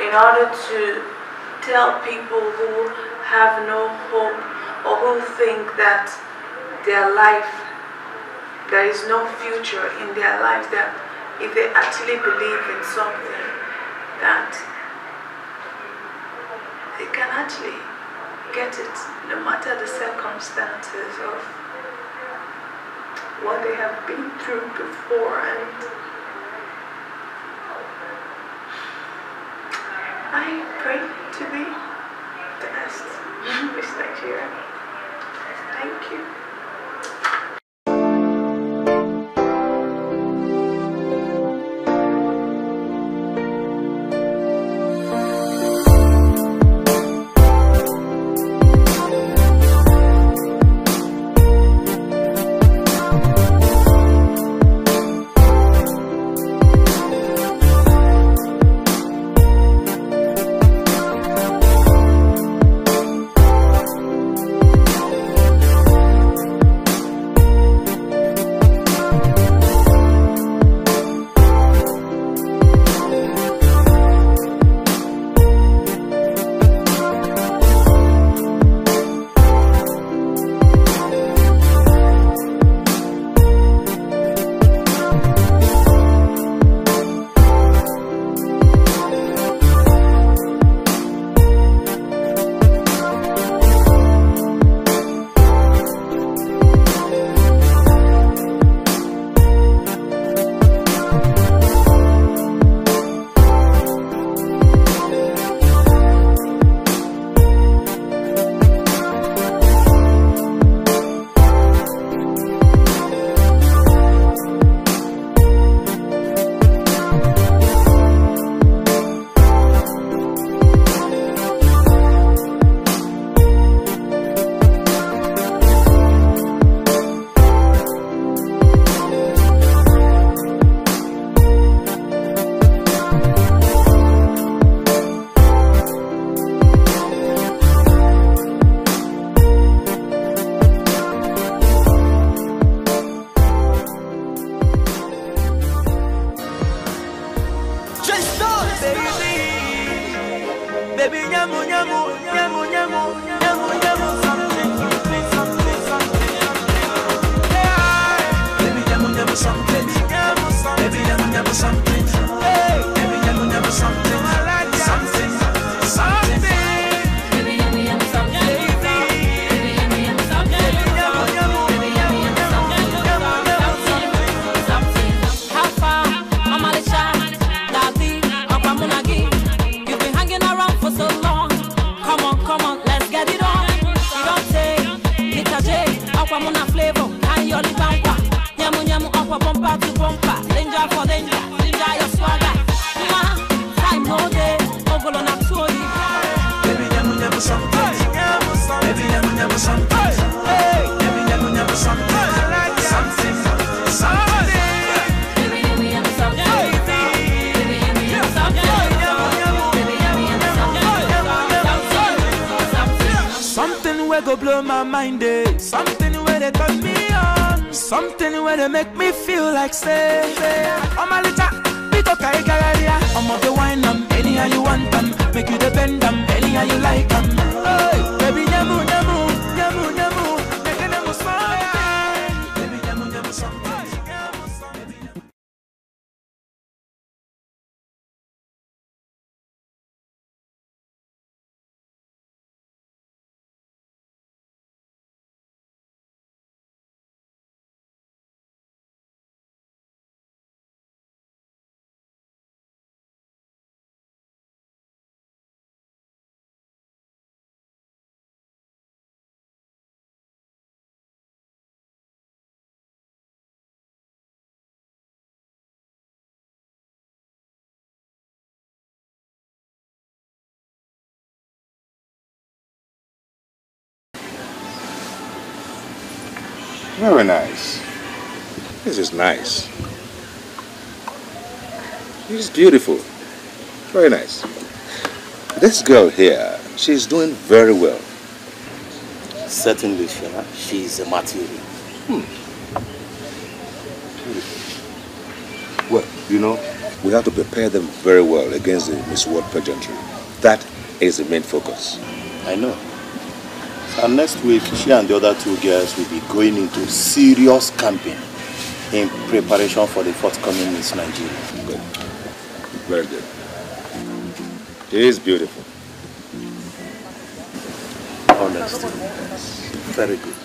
in order to tell people who have no hope or who think that their life, there is no future in their lives, that if they actually believe in something, that they can actually get it no matter the circumstances of what they have been through before and I pray to be the Miss Nigeria. Thank you. Very nice. This is nice. This is beautiful. Very nice. This girl here, she's doing very well. Certainly, Shana. She's a material. Hmm. Well, you know, we have to prepare them very well against the Miss World pageantry. That is the main focus. I know. And next week, she and the other two girls will be going into serious camping in preparation for the forthcoming Miss Nigeria. Good. Very good. It is beautiful. Honestly. Very good.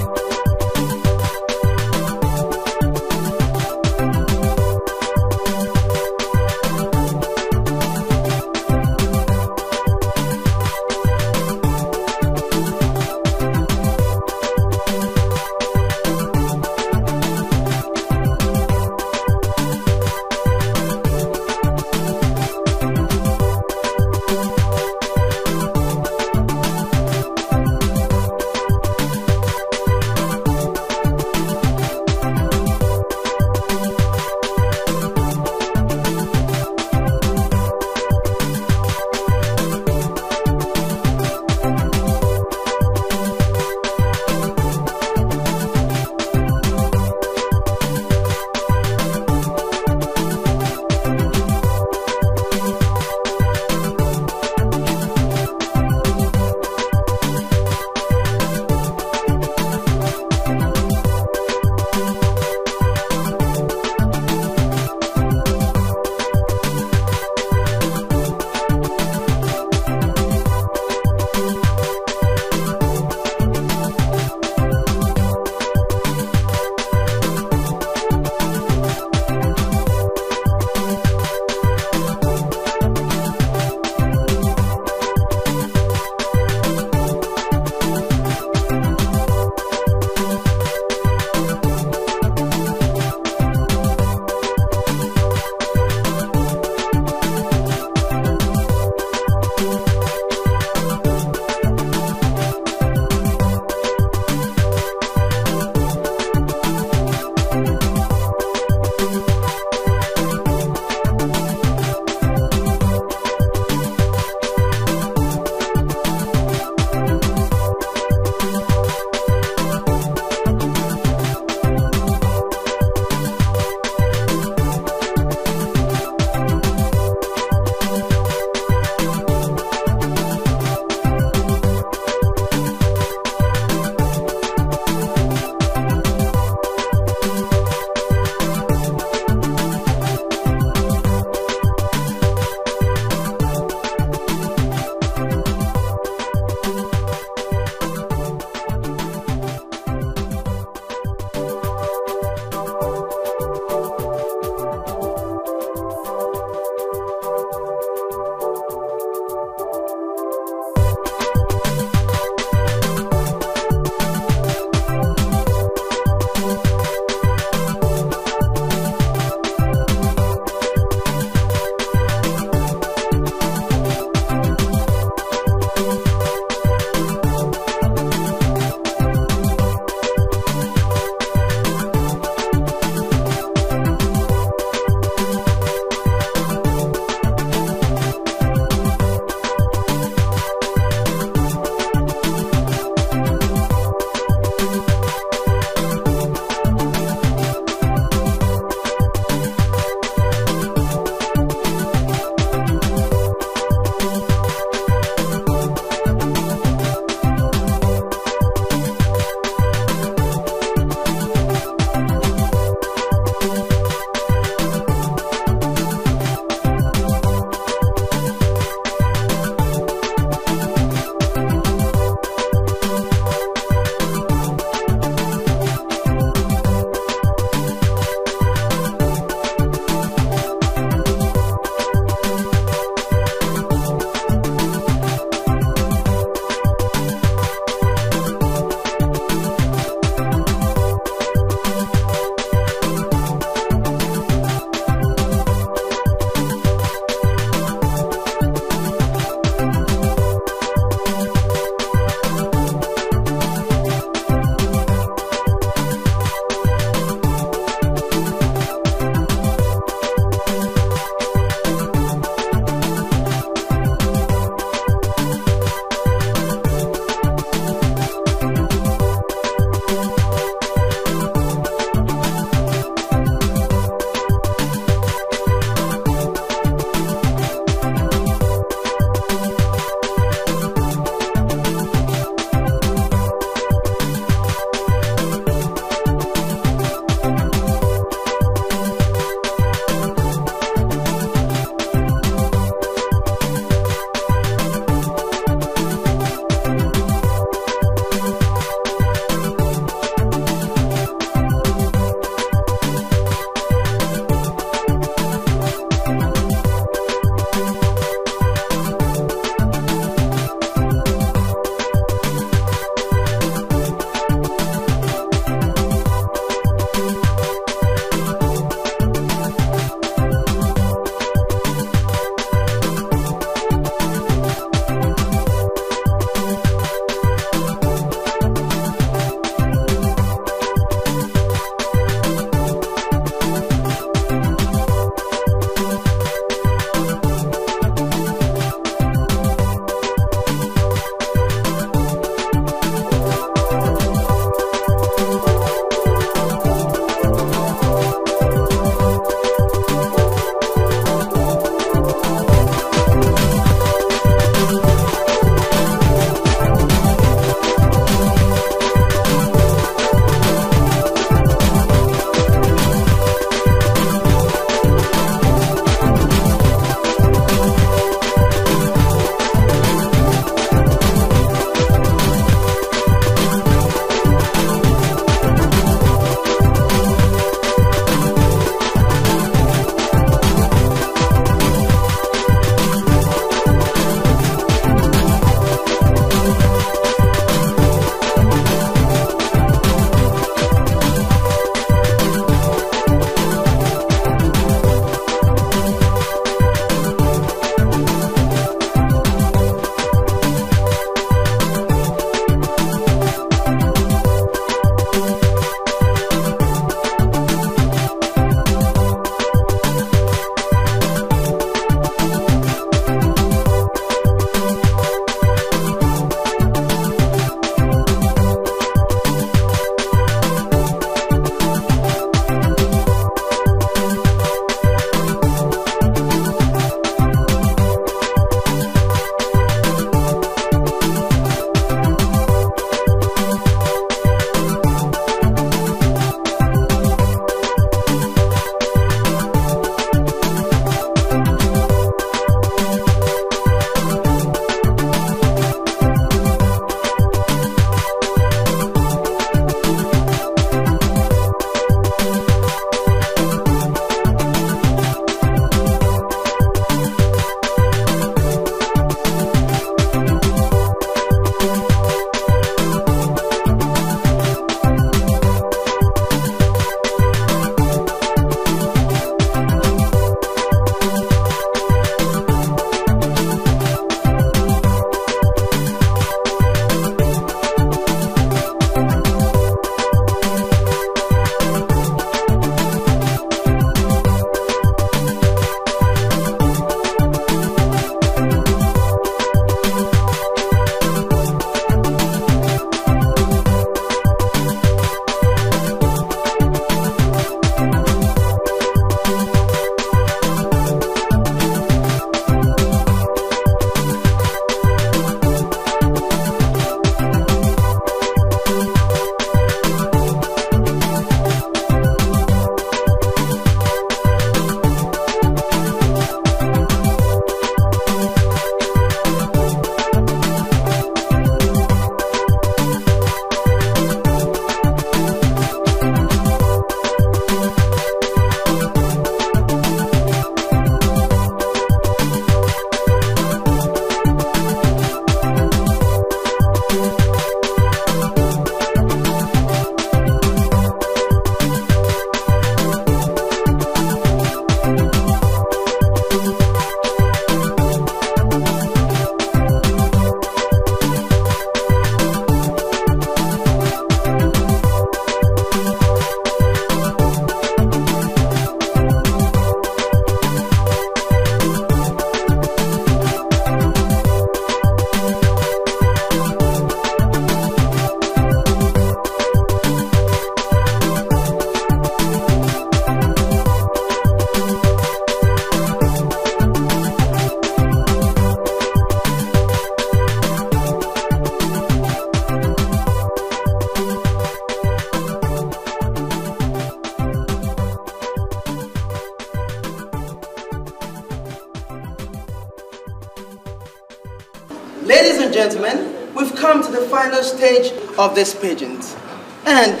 Of this pageant. And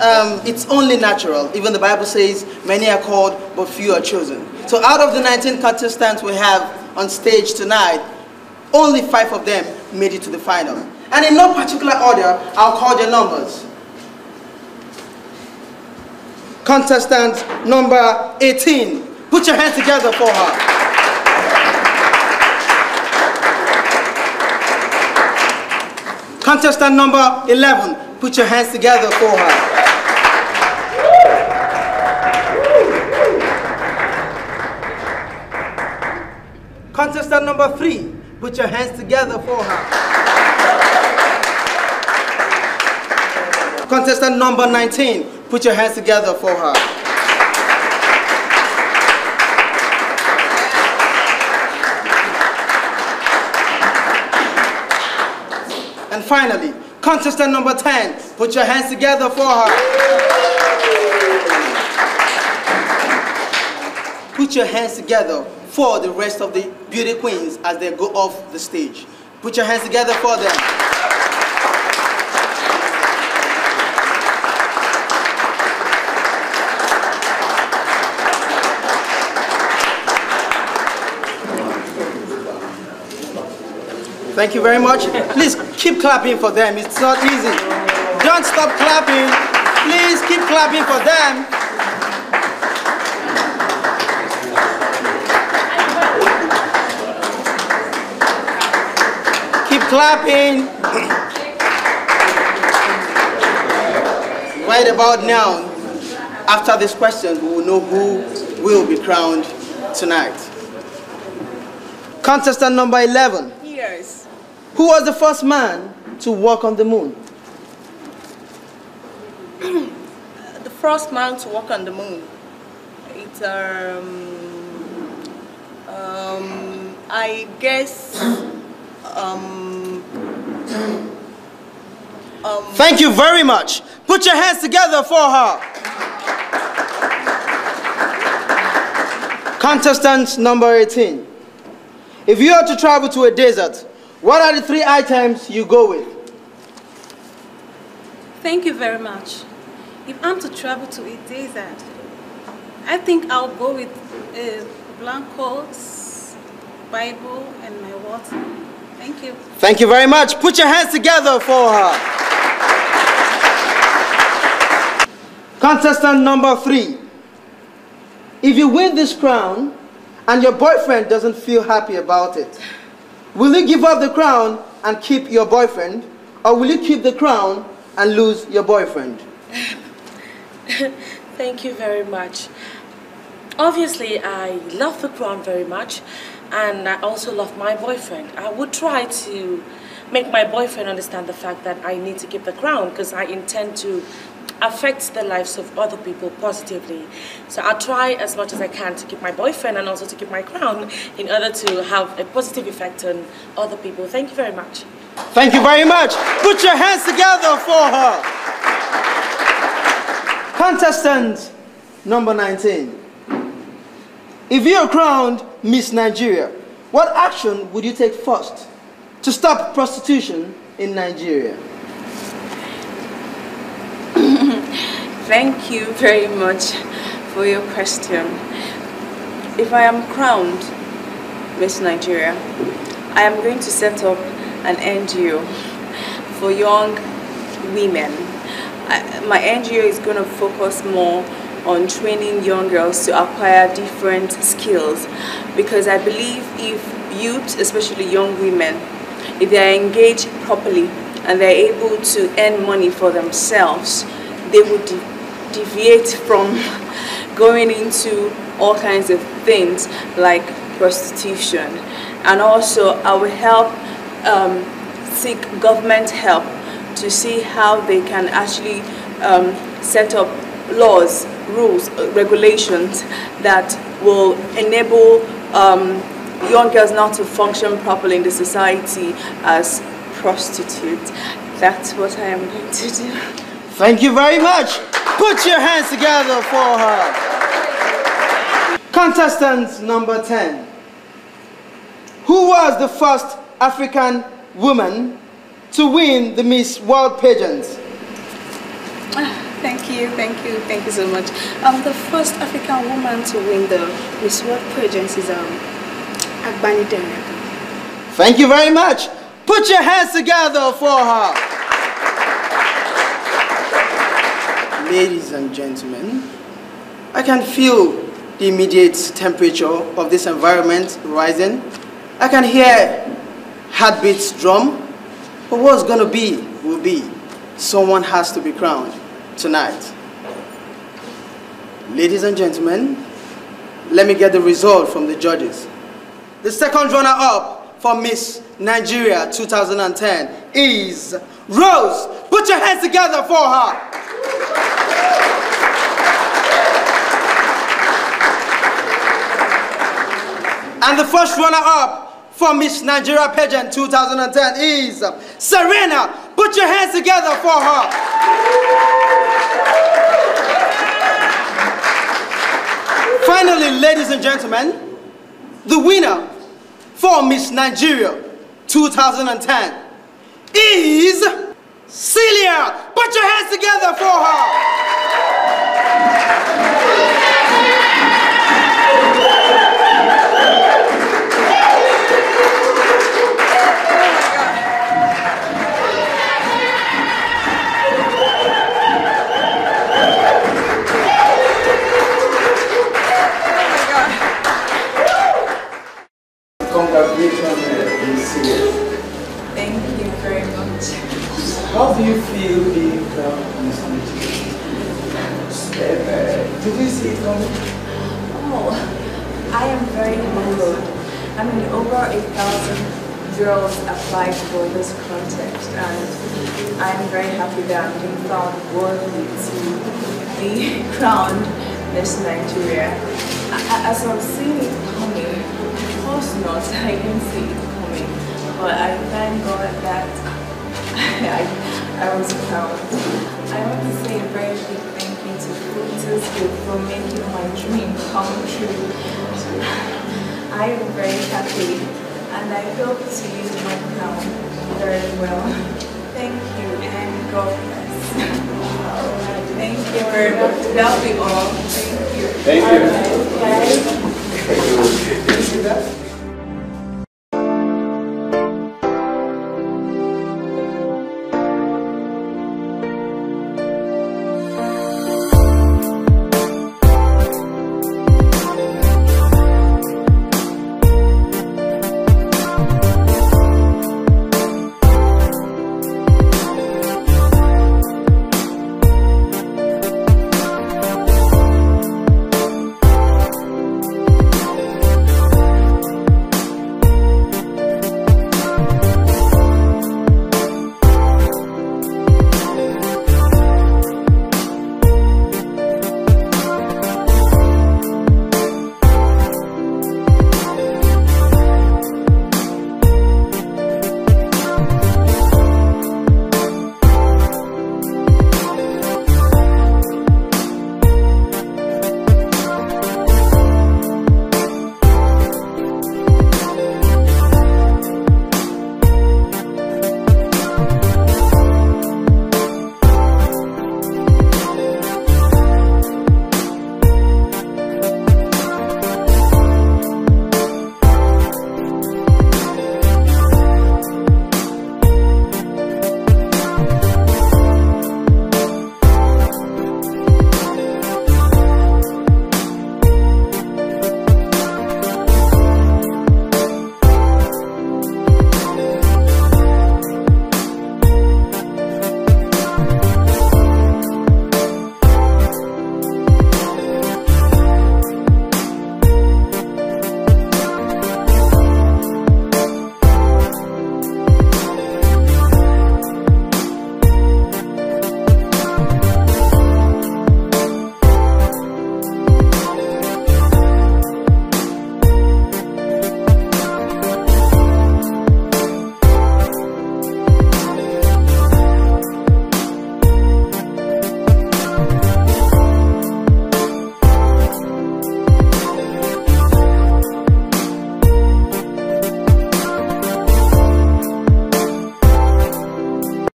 um, it's only natural. Even the Bible says, many are called, but few are chosen. So out of the 19 contestants we have on stage tonight, only five of them made it to the final. And in no particular order, I'll call their numbers. Contestant number 18. Put your hands together for her. Contestant number 11. Put your hands together for her. Contestant number three, put your hands together for her. Contestant number 19, put your hands together for her. And finally, contestant number 10, put your hands together for her. Put your hands together for the rest of the beauty queens as they go off the stage. Put your hands together for them. Thank you very much. Please keep clapping for them. It's not easy. Don't stop clapping. Please keep clapping for them. Keep clapping. Right about now, after this question, we will know who will be crowned tonight. Contestant number 11. Who was the first man to walk on the moon? the first man to walk on the moon. It's um um I guess um um Thank you very much. Put your hands together for her. Contestant number 18. If you are to travel to a desert, what are the three items you go with? Thank you very much. If I'm to travel to a desert, I think I'll go with uh, blank coats, Bible, and my water. Thank you. Thank you very much. Put your hands together for her. Contestant number three. If you win this crown and your boyfriend doesn't feel happy about it, will you give up the crown and keep your boyfriend, or will you keep the crown and lose your boyfriend? Thank you very much. Obviously, I love the crown very much, and I also love my boyfriend. I would try to make my boyfriend understand the fact that I need to keep the crown because I intend to affect the lives of other people positively. So I'll try as much as I can to keep my boyfriend and also to keep my crown in order to have a positive effect on other people. Thank you very much. Thank you very much. Put your hands together for her. Contestant number 19. If you're crowned Miss Nigeria, what action would you take first to stop prostitution in Nigeria? Thank you very much for your question. If I am crowned Miss Nigeria, I am going to set up an NGO for young women. I, my NGO is going to focus more on training young girls to acquire different skills because I believe if youth, especially young women, if they are engaged properly and they're able to earn money for themselves, they would deviate from going into all kinds of things like prostitution. And also, I will help um, seek government help to see how they can actually um, set up laws, rules, regulations that will enable um, young girls not to function properly in the society as prostitutes. That's what I am going to do. Thank you very much. Put your hands together for her. Contestant number 10. Who was the first African woman to win the Miss World pageant? Thank you, thank you, thank you so much. Um, the first African woman to win the Miss World pageant is um, Agbani Darego. Thank you very much. Put your hands together for her. Ladies and gentlemen, I can feel the immediate temperature of this environment rising. I can hear heartbeats drum. But what's gonna be will be. Someone has to be crowned tonight. Ladies and gentlemen, let me get the result from the judges. The second runner-up for Miss Nigeria 2010 is Rose. Put your hands together for her. And the first runner-up for Miss Nigeria Pageant 2010 is Serena. Put your hands together for her. Finally, ladies and gentlemen, the winner for Miss Nigeria 2010 is Celia. Put your hands together for her. How do you feel being crowned Miss Nigeria? Uh, Did you see it coming? Oh, I am very humbled. I mean, over a thousand girls applied for this contest, and I'm very happy that I'm being found worthy to be crowned Miss Nigeria. As I'm seeing it coming, of course not, I didn't see it coming, but I thank God that I, I was crowned. I want to say a very big thank you to Fruitus Group for making my dream come true. I am very happy and I hope to use my crown very well. Thank you and God bless. Thank you very much. That'll be all. Thank you. Thank you. Alright, bye.